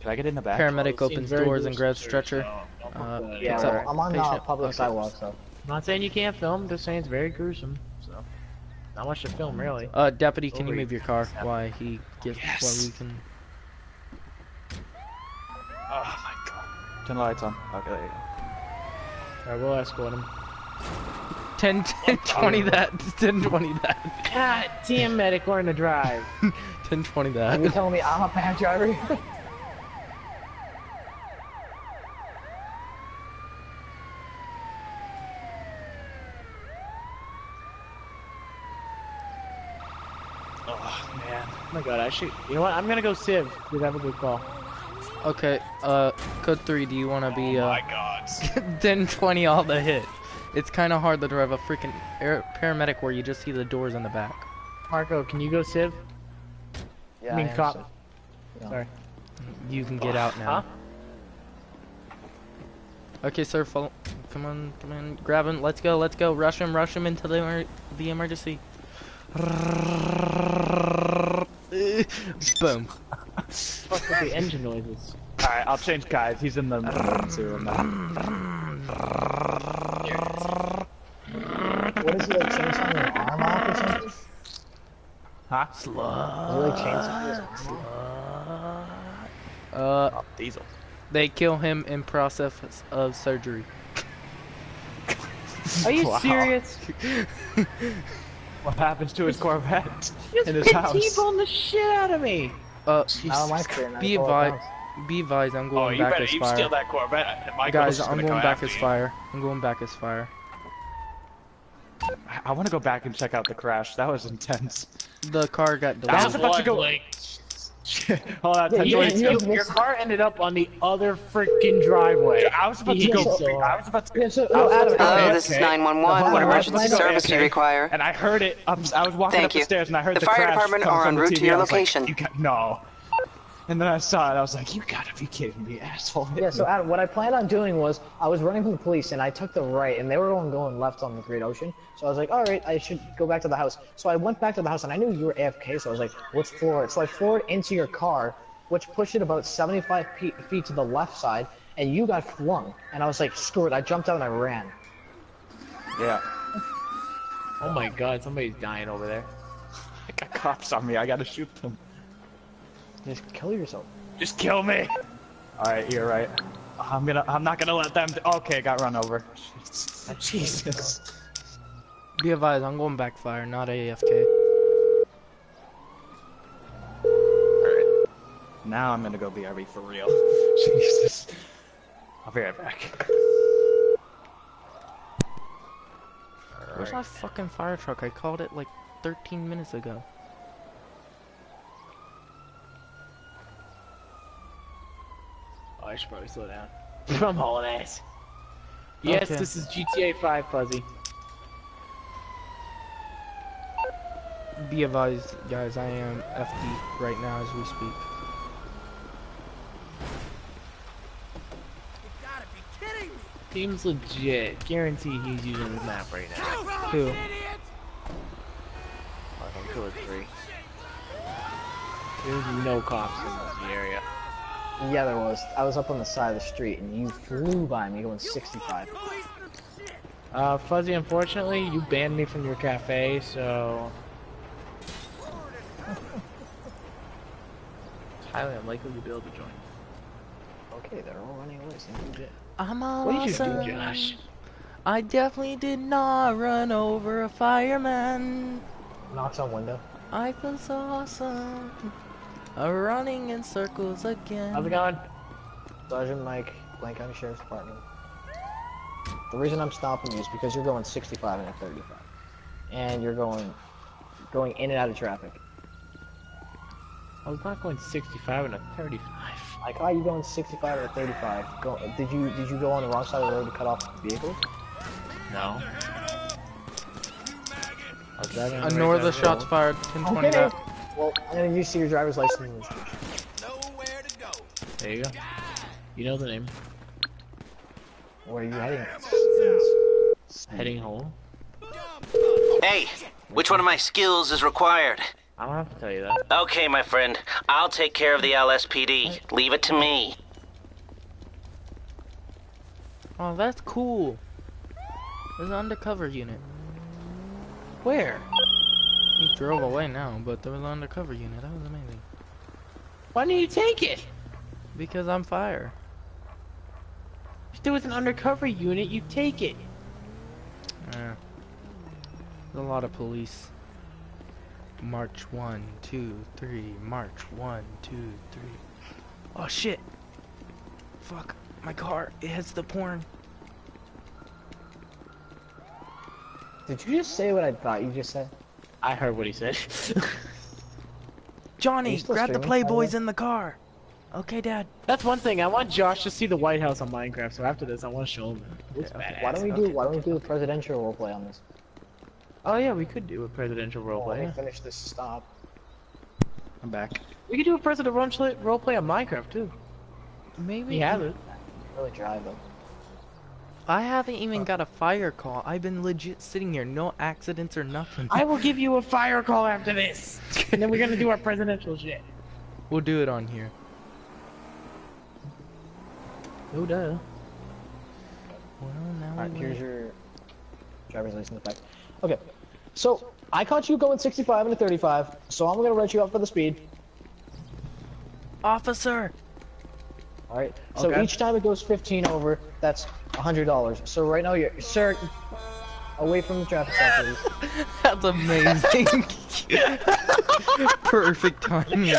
Can I get in the back? Paramedic Seems opens doors and grabs stretcher. so Uh, Yeah, well. I'm on the Patient? public Okay. sidewalk, so. I'm not saying you can't film, just saying it's very gruesome. So, not much to film, really. Uh, deputy, can you move your car? Why he gets? Yes. We can? Oh my god! Turn the lights on. Okay, there you go. Alright, we'll escort him. 10, 10, 20 that. 10, 20 that. God damn medic, according to drive. 10, 20 that. Are you telling me I'm a bad driver? god, I should. You know what? I'm gonna go Civ. Did have a good call. Okay, uh, code 3, do you want to be, uh, Oh god. 10 20 all the hit? It's kind of hard to drive a freaking air paramedic where you just see the doors in the back. Marco, can you go Civ? Yeah, I mean am, cop. so- Yeah. Sorry. You can get out now. Huh? Okay, sir, follow. Come on, come on, grab him. Let's go, let's go. Rush him, rush him into the emer the emergency. Boom. Fuck with the engine noises. Alright, I'll change guys. He's in the emergency room now. What is he like chainsawing your arm off or something? Huh? Is he like chainsawing his arm off? Uh, Oh, diesel. they kill him in process of surgery. Are you Wow. serious? What happens to his Corvette Just in his pit house? T-bone the shit out of me. Uh, Out of my career, be advised, be advised, I'm Oh, going you back better as you fire. steal that Corvette. and Michael's Guys, just I'm gonna going come back as you. fire. I'm going back as fire. I want to go back and check out the crash. That was intense. The car got I was delayed. about to go. Like, Hold on, yeah, ten you, you- your car ended up on the other freaking driveway. I was about to go. so- I was about to. Yeah, so, no, was oh, about Adam, to go Adam, oh, Hello, this is 911. What emergency let's service do you require? And I heard it. I was, I was walking Thank up you. the stairs and I heard The the, fire crash department are from en route to your I was like, location. you got no. And then I saw it. I was like, you gotta be kidding me, asshole. Yeah, so Adam, what I planned on doing was I was running from the police and I took the right and they were going going left on the Great Ocean. So I was like, all right, I should go back to the house. So I went back to the house and I knew you were AFK, so I was like, let's floor it. So I floored into your car, which pushed it about 75 fe- feet to the left side, and you got flung. And I was like, screw it. I jumped out and I ran. Yeah. Oh my god, somebody's dying over there. I got cops on me. I gotta shoot them. Just kill yourself. Just kill me. All right, you're right. I'm gonna. I'm not gonna let them. okay, got run over. Jesus. Be advised, I'm going backfire, not AFK. Alright. Now I'm gonna go BRB for real. Jesus. I'll be right back. Where's my fucking fire truck? I called it like 13 minutes ago. I should probably slow down. I'm hauling ass. Yes, Okay. this is GTA 5, Fuzzy. Be advised, guys, I am FD right now as we speak. Seems legit. Guarantee he's using the map right now. Who? Fucking Killer 3. There's no cops in the area. Yeah, there was. I was up on the side of the street and you flew by me going 65. Uh, Fuzzy, unfortunately, you banned me from your cafe, so... It's highly unlikely you'll be able to join. Okay, they're all running away. Same thing did. I'm awesome. What did you awesome. do, Josh? I definitely did not run over a fireman. Knocks on window. I feel so awesome. Uh, running in circles again. How's it going? Sergeant Mike, Blaine County Sheriff's Department. The reason I'm stopping you is because you're going 65 and a 35. And you're going going in and out of traffic. I was not going 65 and a 35. I caught you going 65 and a 35. Go, did you did you go on the wrong side of the road to cut off the vehicle? No. I was driving on the right Ignore the shots road. fired. 1020 Okay. That. Well, I'm gonna use your driver's license. and registration. There you go. You know the name. Where are you heading? Heading home. Hey, which one of my skills is required? I don't have to tell you that. Okay, my friend. I'll take care of the LSPD. Leave it to me. Oh, that's cool. There's an undercover unit. Where? He drove away now, but there was an undercover unit. That was amazing. Why didn't you take it? Because I'm fire. If there was an undercover unit, you take it. Eh. There's a lot of police. March one, two, three. March one, two, three. Oh shit! Fuck my car. It hits the porn. Did you just say what I thought you just said? I heard what he said. Johnny, grab the streaming, by the playboys in the car. Okay, Dad. That's one thing. I want Josh to see the White House on Minecraft. So after this, I want to show him. It looks badass. Why don't we do Why don't we do a presidential roleplay on this? Oh yeah, we could do a presidential Well, let me roleplay. finish this stop. I'm back. We could do a presidential roleplay roleplay on Minecraft too. Maybe. We have it. Really dry though. I haven't even uh, got a fire call. I've been legit sitting here, no accidents or nothing. I will give you a fire call after this, and then we're gonna do our presidential shit. We'll do it on here. Oh duh. Well, now Alright, we here's your driver's license back. Okay, so I caught you going 65 and a 35, so I'm gonna write you up for the speed. Officer. All right. So Okay. each time it goes 15 over, that's $100. So right now you're, sir, away from the traffic stop, please. That's amazing. Perfect timing.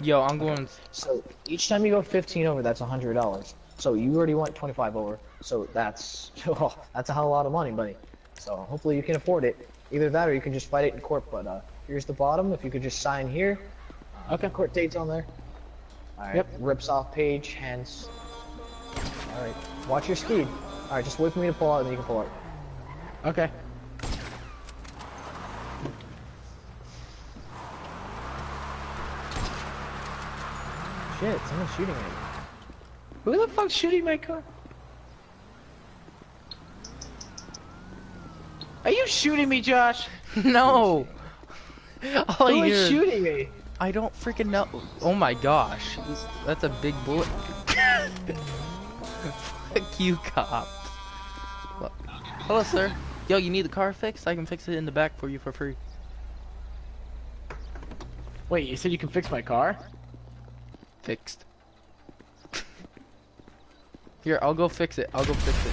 Yo, I'm going. So each time you go 15 over, that's $100. So you already went 25 over. So that's oh, that's a hell of a lot of money, buddy. So hopefully you can afford it. Either that or you can just fight it in court. But uh, here's the bottom. If you could just sign here. Okay. Court date's on there. All right. Yep. Rips off page. Hence. All right. Watch your speed. All right. Just wait for me to pull out, and then you can pull out. Okay. Shit! Someone's shooting at you. Who the fuck's shooting my car? Are you shooting me, Josh? No. All I Who hear. is shooting me? I don't freaking know. Oh my gosh, that's a big bullet. Fuck you, cop. Well, Hello, sir. Yo, you need the car fixed? I can fix it in the back for you for free. Wait, you said you can fix my car? Fixed. Here, I'll go fix it. I'll go fix it.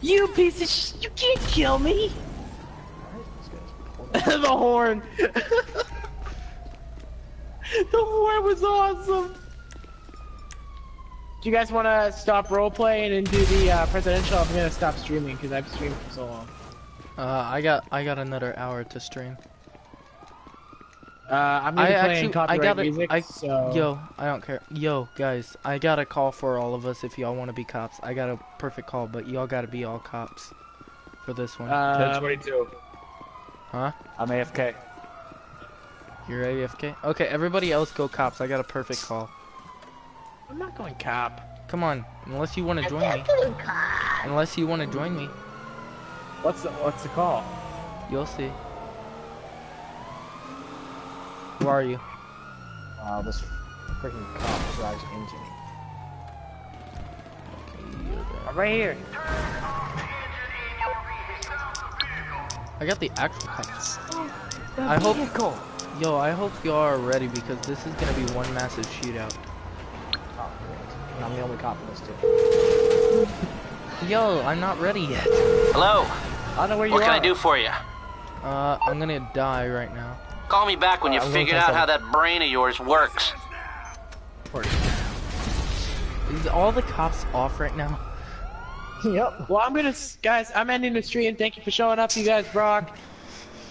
You piece of sh- You can't kill me! the horn! the horn was awesome! Do you guys want to stop roleplaying and do the uh, presidential? I'm gonna stop streaming because I've streamed for so long. Uh, I got I got another hour to stream. Uh, I'm gonna I be playing actually I got it. music, I so... yo I don't care. Yo guys, I got a call for all of us if y'all want to be cops. I got a perfect call, but y'all got to be all cops for this one. Um, 1022. Huh? I'm AFK. You're AFK? Okay, everybody else go cops. I got a perfect call. I'm not going cop. Come on, unless you want to join me. Unless you want to join me, What's the What's the call? you'll see. Who are you? Wow, this freaking cop drives into me. I'm right here. I got the actual cops. I hope. Yo, I hope y'all are ready because this is gonna be one massive shootout. And I'm the only cop in this too. Yo, I'm not ready yet. Hello. I don't know where you What are. What can I do for you? Uh, I'm gonna die right now. Call me back when Uh, you I'm figured try out how that brain of yours works. Is all the cops off right now? yep. Well, I'm gonna, guys. I'm ending the stream. Thank you for showing up, you guys. Brock.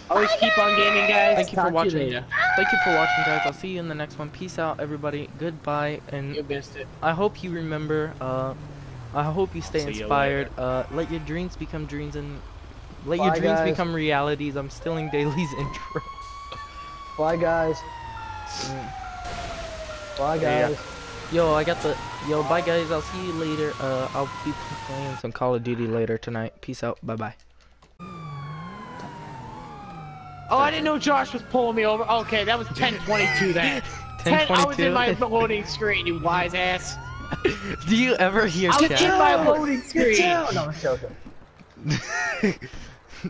Always keep on gaming, guys. Thank you Talk for watching. later. Thank you for watching, guys. I'll see you in the next one. Peace out, everybody. Goodbye, and You missed it. I hope you remember. Uh, I hope you stay See you inspired. Uh, let your dreams become dreams, and let your dreams guys. become realities. I'm stealing Daly's intro. Bye, guys. Bye, Yeah. Guys. Yo, I got the. Yo, bye, guys. I'll see you later. Uh, I'll be playing some Call of Duty later tonight. Peace out. Bye bye. Oh, I didn't know Josh was pulling me over. Okay, that was 1022 then. 10, I was in my loading screen, you wise ass. Do you ever hear I was chat? in my loading screen. No, I'm joking.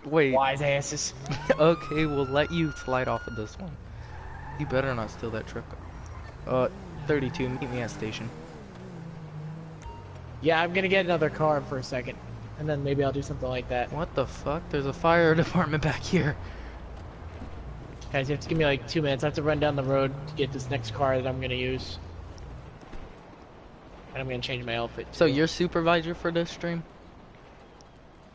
Wait. Wise asses. okay, we'll let you slide off of this one. You better not steal that truck. Uh, 32, meet me at station. Yeah, I'm gonna get another car for a second, and then maybe I'll do something like that. What the fuck? There's a fire department back here. Guys, you have to give me like two minutes. I have to run down the road to get this next car that I'm gonna use. And I'm gonna change my outfit. So too. you're supervisor for this stream?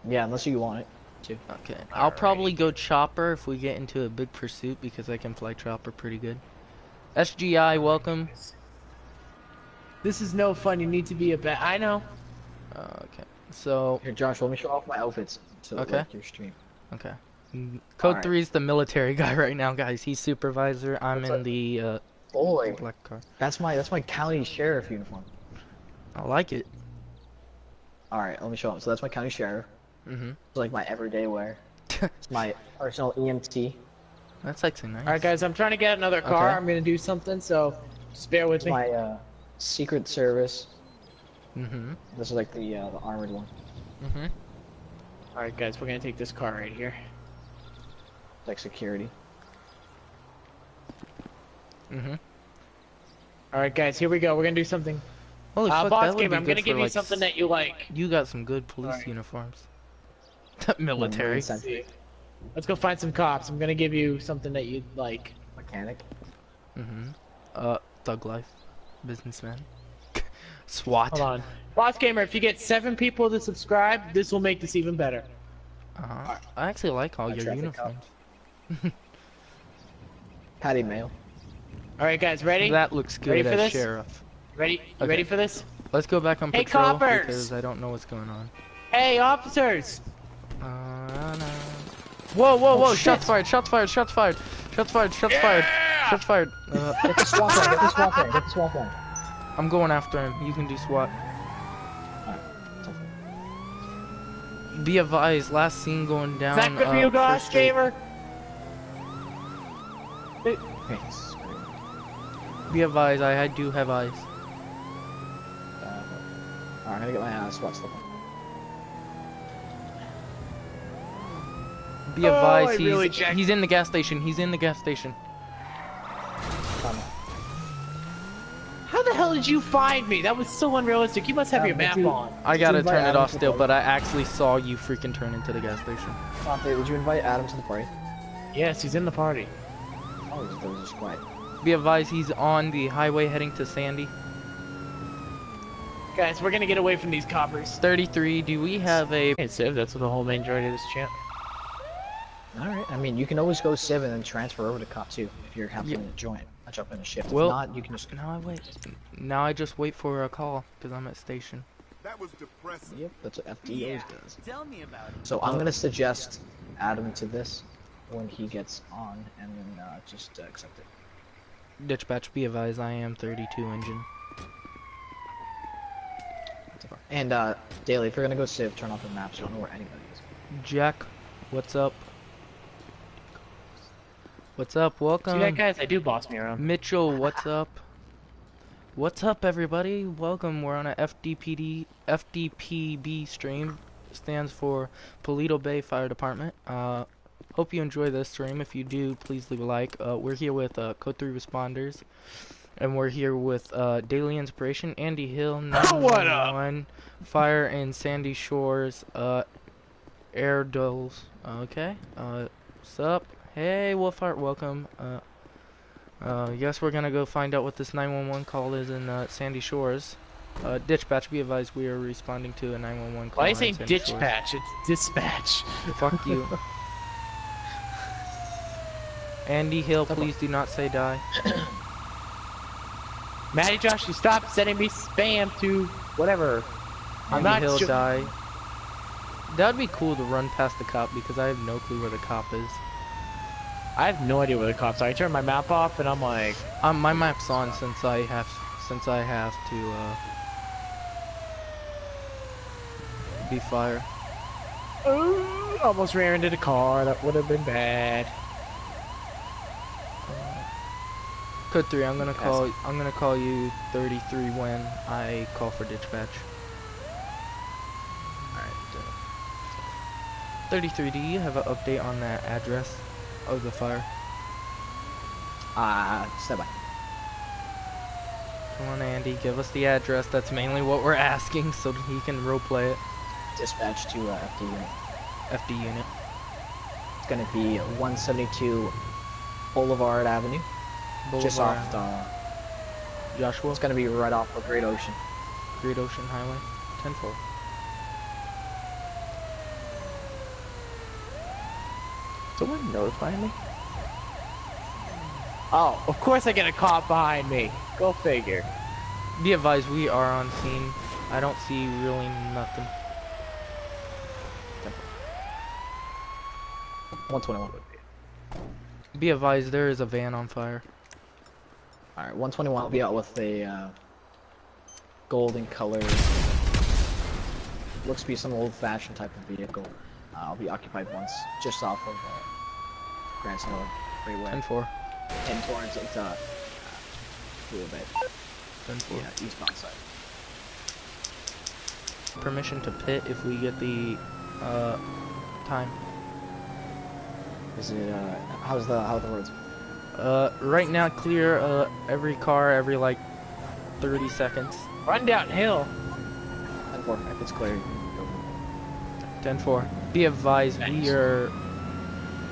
Yeah, unless you want it to. Okay. I'll probably go chopper if we get into a big pursuit because I can fly chopper pretty good. SGI, welcome. This is no fun. You need to be a bat. I know. Uh, okay. So, Here, Josh, let me show off my outfits to Okay. like your stream. okay. Mm, Code Alright. 3 is the military guy right now, guys. He's supervisor. I'm What's in up? the uh, Boy, black car. that's my that's my county sheriff uniform. I like it. All right, let me show them. So that's my county sheriff. Mm-hmm. It's like my everyday wear. It's my personal EMT. That's actually nice. All right, guys. I'm trying to get another car. Okay. I'm gonna do something. So just bear with It's me. my uh, Secret Service. Mm-hmm. This is like the uh, the armored one. Mm-hmm. All right, guys. We're gonna take this car right here. Like security. Mm-hmm. All right, guys. Here we go. We're gonna do something. Holy Uh, fuck, boss that would game. be I'm gonna for, give you like, something that you like. You got some good police Alright. uniforms. military. Marine Sentry. Let's go find some cops. I'm gonna give you something that you'd like. Mechanic. Mm-hmm. Uh, thug life. Businessman. SWAT. Hold on. Boss Gamer, if you get seven people to subscribe, this will make this even better. Uh-huh. I actually like all A your uniforms. Patty Mail. All right, guys, ready? That looks Ready good for as this? sheriff. Ready? You Okay. ready for this? Let's go back on Hey, patrol coppers! because I don't know what's going on. Hey, officers! Uh, no. Whoa, whoa, whoa! Oh, shots fired! Shots fired! Shots fired! Shots fired! Shots fired! Shots fired! Uh, Get the swamp one. Get the swamp one. Get the swamp one. I'm going after him. You can do SWAT. Be advised, last scene going down. Is that good for uh, you, Boss Gamer? Thanks. Be advised, I, I do have eyes. Uh, Alright, I'm gonna get my uh, SWAT stuff on. Be Oh, advised, I he's, really he's in the gas station. He's in the gas station. Come on. How the hell did you find me? That was so unrealistic. You must have Um, your map you- on. I gotta invite turn it off still, but I actually saw you freaking turn into the gas station. Dante, did you invite Adam to the party? Yes, he's in the party. Oh, there was just quiet. Be advised, he's on the highway heading to Sandy. Guys, we're gonna get away from these coppers. 33, do we have a... Hey, Civ, that's what the whole majority of this champ. Alright, I mean, you can always go Civ and then transfer over to Cop 2 if you're having Yeah. to join. I jump in a shift. Well- if not, you can just. Now I wait. Now I just wait for a call, because I'm at station. That was depressing. Yep, that's what FD always does. Tell me about it. So I'm gonna suggest Adam to this when he gets on, and then uh, just uh, accept it. Dispatch, be advised, I am 32 engine. And uh, Daly, if you're gonna go Civ, turn off the map so you don't know where anybody is. Jack, what's up? What's up? Welcome. See that, guys? I do boss me around. Mitchell, what's up? What's up, everybody? Welcome. We're on a FDPD FDPB stream. Stands for Paleto Bay Fire Department. Uh, hope you enjoy this stream. If you do, please leave a like. Uh, we're here with uh, Code 3 responders, and we're here with uh, Daily Inspiration, Andy Hill, What up? 911, Fire in Sandy Shores, uh, Air Dulls. Okay. Uh, what's up? Hey, Wolfheart, welcome. Uh, uh, guess we're gonna go find out what this 911 call is in uh, Sandy Shores. Uh, dispatch, be advised, we are responding to a 911 call. Why are you in ditch Shores. patch? It's dispatch. Fuck you. Andy Hill, please do not say die. Maddie Josh, you stop sending me spam to whatever. I'm Andy not Hill die. That'd be cool to run past the cop because I have no clue where the cop is. I have no idea where the cops are. I turn my map off and I'm like, Um, my map's on since I have since I have to uh, be fire. oh, almost ran into the car. That would have been bad. Code three. I'm gonna call. I'm gonna call you 33 when I call for dispatch. Alright. 33. Do you have an update on that address of the fire? Uh, stand by. Come on, Andy, give us the address. That's mainly what we're asking, so he can roleplay it. Dispatch to uh, FD unit. FD unit. It's gonna be 172 Boulevard Avenue, just off the. Joshua. It's gonna be right off of Great Ocean. Great Ocean Highway. 10 4. Someone notify me? Oh, of course I get a cop behind me. Go figure. Be advised, we are on scene. I don't see really nothing. 121. would Be advised, there is a van on fire. All right, 121 will be out with a uh, golden color. Looks to be some old-fashioned type of vehicle. Uh, I'll be occupied once, just off of uh, Grand Central Freeway. 10 4. and towards it's uh, a little bit. 10 4. Yeah, eastbound side. Permission to pit if we get the uh, time. Is it uh, how's the how are the roads? Uh, right now, clear uh, every car every like 30 seconds. Run downhill. And four, if it's clear. you 10 4. Be advised, we are, Someone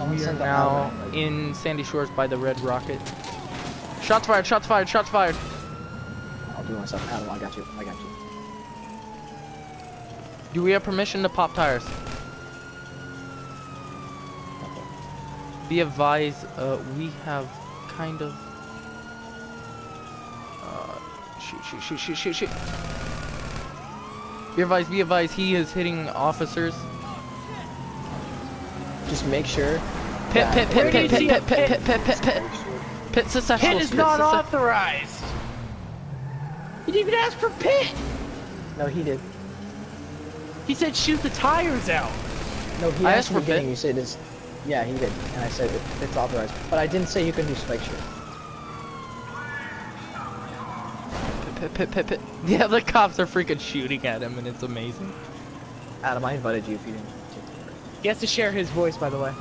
we are now in Sandy Shores by the Red Rocket. Shots fired, shots fired, shots fired. I'll do myself. Adam, I got you. I got you. Do we have permission to pop tires? Be advised, uh, we have kind of. Uh, shoot, shoot, shoot, shoot, shoot, shoot. Be advised, be advised, he is hitting officers. Just make sure. Pit, that- pit, Where pit, do pit, pit, pit, pit, pit, pit, pit. Pit successful. Pit is not authorized. You didn't even ask for pit. No, he did. He said shoot the tires out. No, he I asked asked for pit. You said it's. Yeah, he did, and I said it, it's authorized. But I didn't say you can do spike shirt. Pit, pit, pit, pit. Yeah, the cops are freaking shooting at him, and it's amazing. Adam, I invited you if you didn't. He has to share his voice, by the way.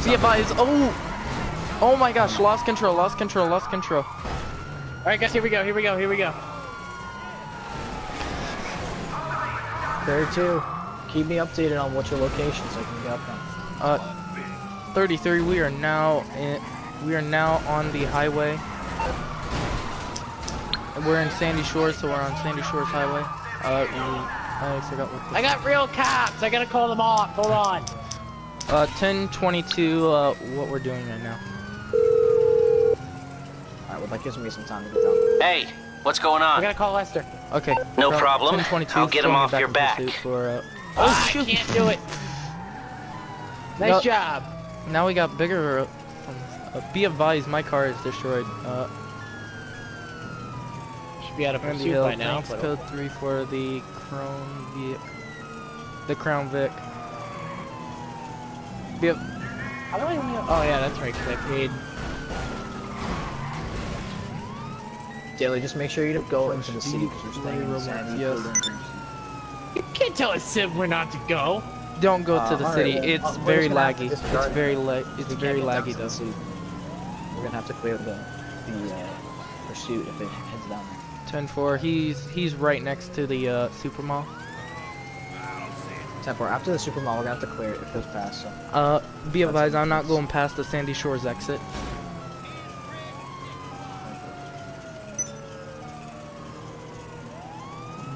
See if I advised. Oh, oh my gosh, lost control, lost control, lost control. All right, guys, here we go. Here we go. Here we go. Thirty-two. Keep me updated on what your location so I can get up. Uh, 33. We are now in. We are now on the highway. We're in Sandy Shores, so we're on Sandy Shores Highway. Uh, I forgot what. I got real cops. I gotta call them off. Hold on. Uh, 1022. Uh, what we're doing right now. Alright, well that gives me some time to get down. Hey, what's going on? I on? gotta call Lester. Okay. No Route problem. 1022, I'll get him off back your back. For, uh, Oh, oh I can't do it. Nice No. job. Now we got bigger. Uh, be advised, my car is destroyed. Uh, Should be out of pursuit Hill, by now. thanks, but- code 3 for the Crown Vic. The Crown Vic. Be a- How do I even? Oh yeah, that's right. Cause I paid. Daly, just make sure you don't go into the city because you're staying in robots, yes. You can't tell a Civ where not to go. Don't go Uh, to the alright, city. well, it's uh, very just gonna have to laggy. It's very that. la- It's very laggy though. city. We're gonna have to clear the the uh, pursuit if it heads down there. 10-4. He's he's right next to the uh, super mall. Ten four. After the super mall, we're gonna have to clear it. It goes past. So. Uh, be advised, I'm not going past the Sandy Shores exit.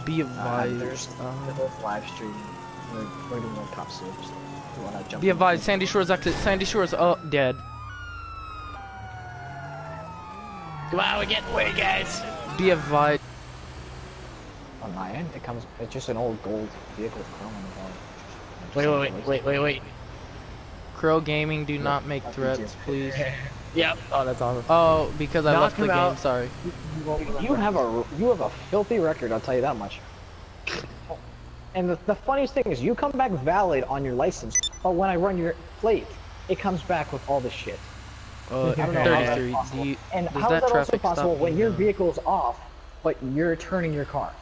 Be Uh, advised. there's the uh, whole live stream. We're, we're doing more top saves. You wanna jump be advised, Sandy Shores exit. Sandy Shores, oh, dead. Come on, we're getting away, guys. Be advised. On my end, it comes. It's just an old gold vehicle with chrome on the bottom. Wait, wait, wait, wait, wait, wait. Crow Gaming, do not make threats, please. Yep. Oh, that's awesome. Oh, because I Knock left the him game, out. sorry. You have a you have a filthy record. I'll tell you that much. And the, the funniest thing is, you come back valid on your license, but when I run your plate, it comes back with all this shit. Uh, I don't know how that's 33, do you, And does how is that that also possible when your now? vehicle's off, but you're turning your car?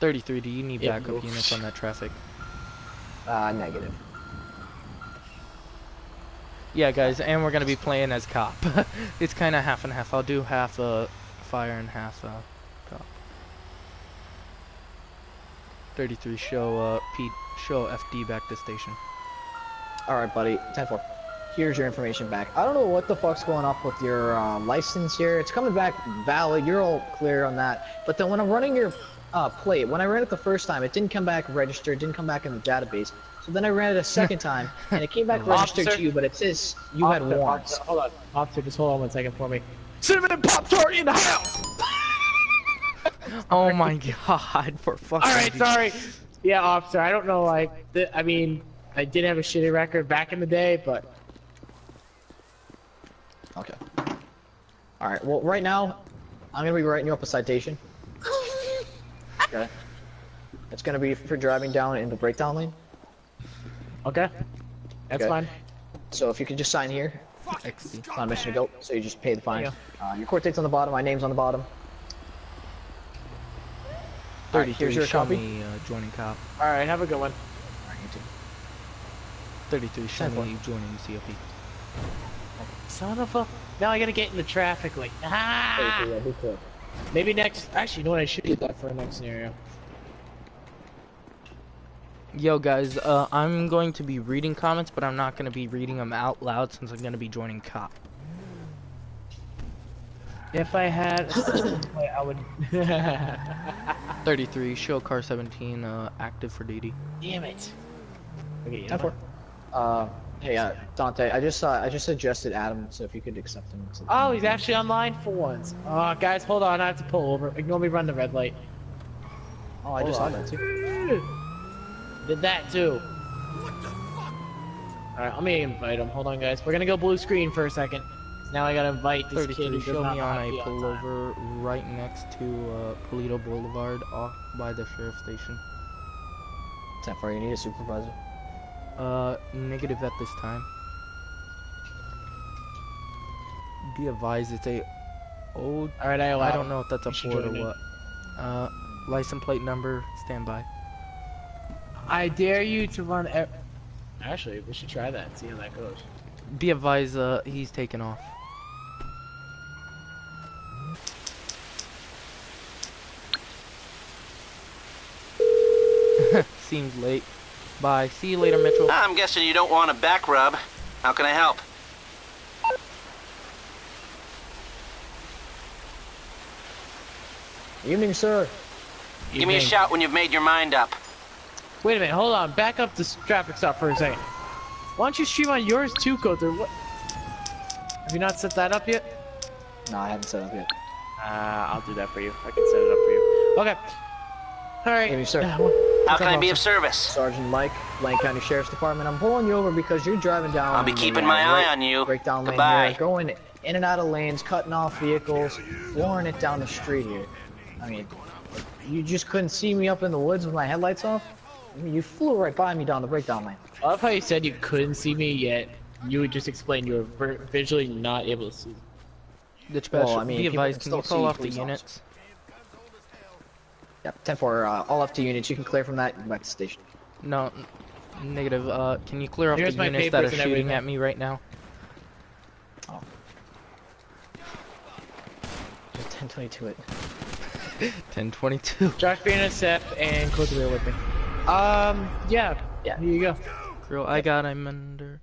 33, do you need backup moves. units on that traffic? Uh, negative. Yeah, guys, and we're gonna be playing as cop. it's kind of half and half. I'll do half uh, fire and half uh, cop. 33 show uh, Pete show FD back to station. Alright, buddy. 10-4. Here's your information back. I don't know what the fuck's going up with your uh, license here. It's coming back valid. You're all clear on that. But then when I'm running your uh, plate, when I ran it the first time, it didn't come back registered, didn't come back in the database. So then I ran it a second time, and it came back registered Officer. to you, but it says you had Officer, warrants. officer, Hold on, officer, just hold on one second for me. Cinnamon Pop Tart in the house! Oh my god, for fucking. Alright, sorry. Yeah, officer, I don't know, like, I mean, I did have a shitty record back in the day, but Okay. Alright, well, right now, I'm gonna be writing you up a citation. Okay. It's gonna be for driving down in the breakdown lane. okay. That's Okay. fine. So if you could just sign here, XD. it's not mission to go, so you just pay the fine. There Uh, your court date's on the bottom, my name's on the bottom. Alright, 33 here's your show copy. me uh, joining cop. Alright, have a good one. 33 show Ten four. me joining COP. Son of a... Now I gotta get in the traffic light. Ah! Yeah, be clear. Maybe next... Actually, you know what? I should do that for a next scenario. Yo guys, uh, I'm going to be reading comments, but I'm not going to be reading them out loud since I'm going to be joining cop. If I had... a I would... 33 show car 17 uh, active for duty. Damn it. Okay, you know Uh, hey, uh, Dante, I just uh, I just suggested Adam, so if you could accept him. as a- Oh, he's actually online for once. Oh, guys, hold on. I have to pull over. Ignore me run the red light. Oh, I just saw on. that too. Did that too. What the fuck? Alright, let me invite him. Hold on, guys. We're gonna go blue screen for a second. Now I gotta invite this kid who show me know on a be on pullover right next to uh, Paleto Boulevard off by the sheriff station. Ten four. You need a supervisor. Uh, negative at this time. Be advised, it's a old. Alright, I allow I don't know if that's a Ford or what. Uh, license plate number, standby. I dare you to run. E Actually, we should try that. See how that goes. Be advised, uh, he's taken off. Seems late. Bye. See you later, Mitchell. I'm guessing you don't want a back rub. How can I help? Evening, sir. Give me a Evening. shout when you've made your mind up. Wait a minute. Hold on. Back up this traffic stop for a second. Why don't you stream on yours too, Coulter? What? Have you not set that up yet? No, I haven't set up yet. Uh, I'll do that for you. I can set it up for you. Okay. All right. Evening, sir. Uh, what- How can I be of service? Sergeant Mike, Blaine County Sheriff's Department. I'm pulling you over because you're driving down. I'll be keeping my eye right on you. Breakdown lane Goodbye. here, going in and out of lanes, cutting off vehicles, flooring it down the street here. I mean, you just couldn't see me up in the woods with my headlights off. I mean, you flew right by me down the breakdown lane. I love how you said you couldn't see me yet. You would just explain you were visually not able to see. Dispatch, Well, I mean, be people advised, can can you call off the police units? Yep, 10 4, uh, all up to units. You can clear from that and back to station. No, n- negative. Uh, can you clear off Here's the units that are shooting everything. at me right now? Just 1022 it. 1022. Josh Banner, Seth, and Coulter are with me. Um, yeah. Yeah. Here you go. Girl, I got him under.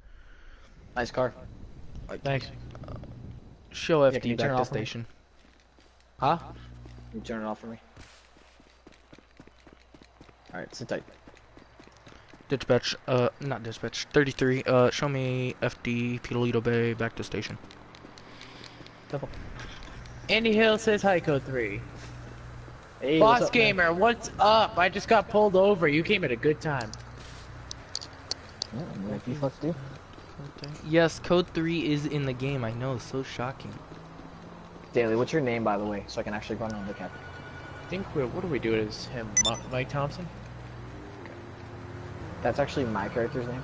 Nice car. Thanks. Show Yeah, can FD you turn back it to off station. Huh? You turn it off for me. Alright, sit tight. Dispatch, uh, not dispatch. 33. Uh, show me FD Paleto Bay back to station. Simple. Andy Hill says hi, Code 3. Hey, what's Boss up, man? Gamer, what's up? I just got pulled over. You came at a good time. Yeah, what the fuck do? Yes, code 3 is in the game. I know, so shocking. Daly, what's your name, by the way, so I can actually run and look at it? I think we're, what do we do as him? Mike Thompson? That's actually my character's name.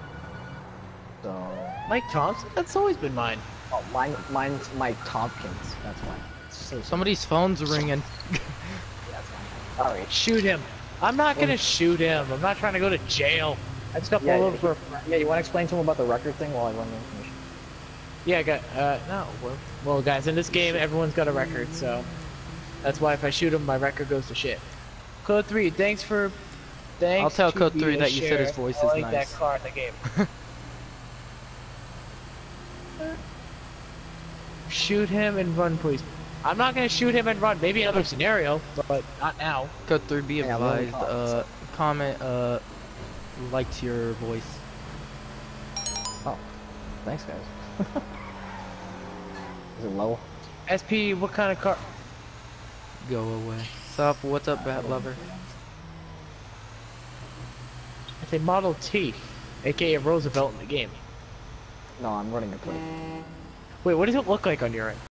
So, Mike Thompson? That's always been mine. oh, mine, mine's Mike Tompkins. That's mine. Somebody's phone's ringing. That's fine. All right. Shoot him. I'm not gonna shoot him. I'm not trying to go to jail. I just got pulled Yeah, over for a Yeah, you want to explain to him about the record thing while I run the information? Yeah, I got, uh, no, well, well, guys, in this game, everyone's got a record, so that's why if I shoot him, my record goes to shit. Code 3, thanks for, thanks I'll tell to Code 3 uh, that you said his voice I is like nice. that car in the game. shoot him and run, please. I'm not gonna shoot him and run, maybe another scenario, but not now. Code 3, be Yeah, advised, uh, comment, uh, likes your voice. Oh, thanks, guys. Is it low? SP, what kind of car? Go away. Sup, what's up, Bat Lover? It's a Model T, aka Roosevelt in the game. No, I'm running a plane. Wait, what does it look like on your end?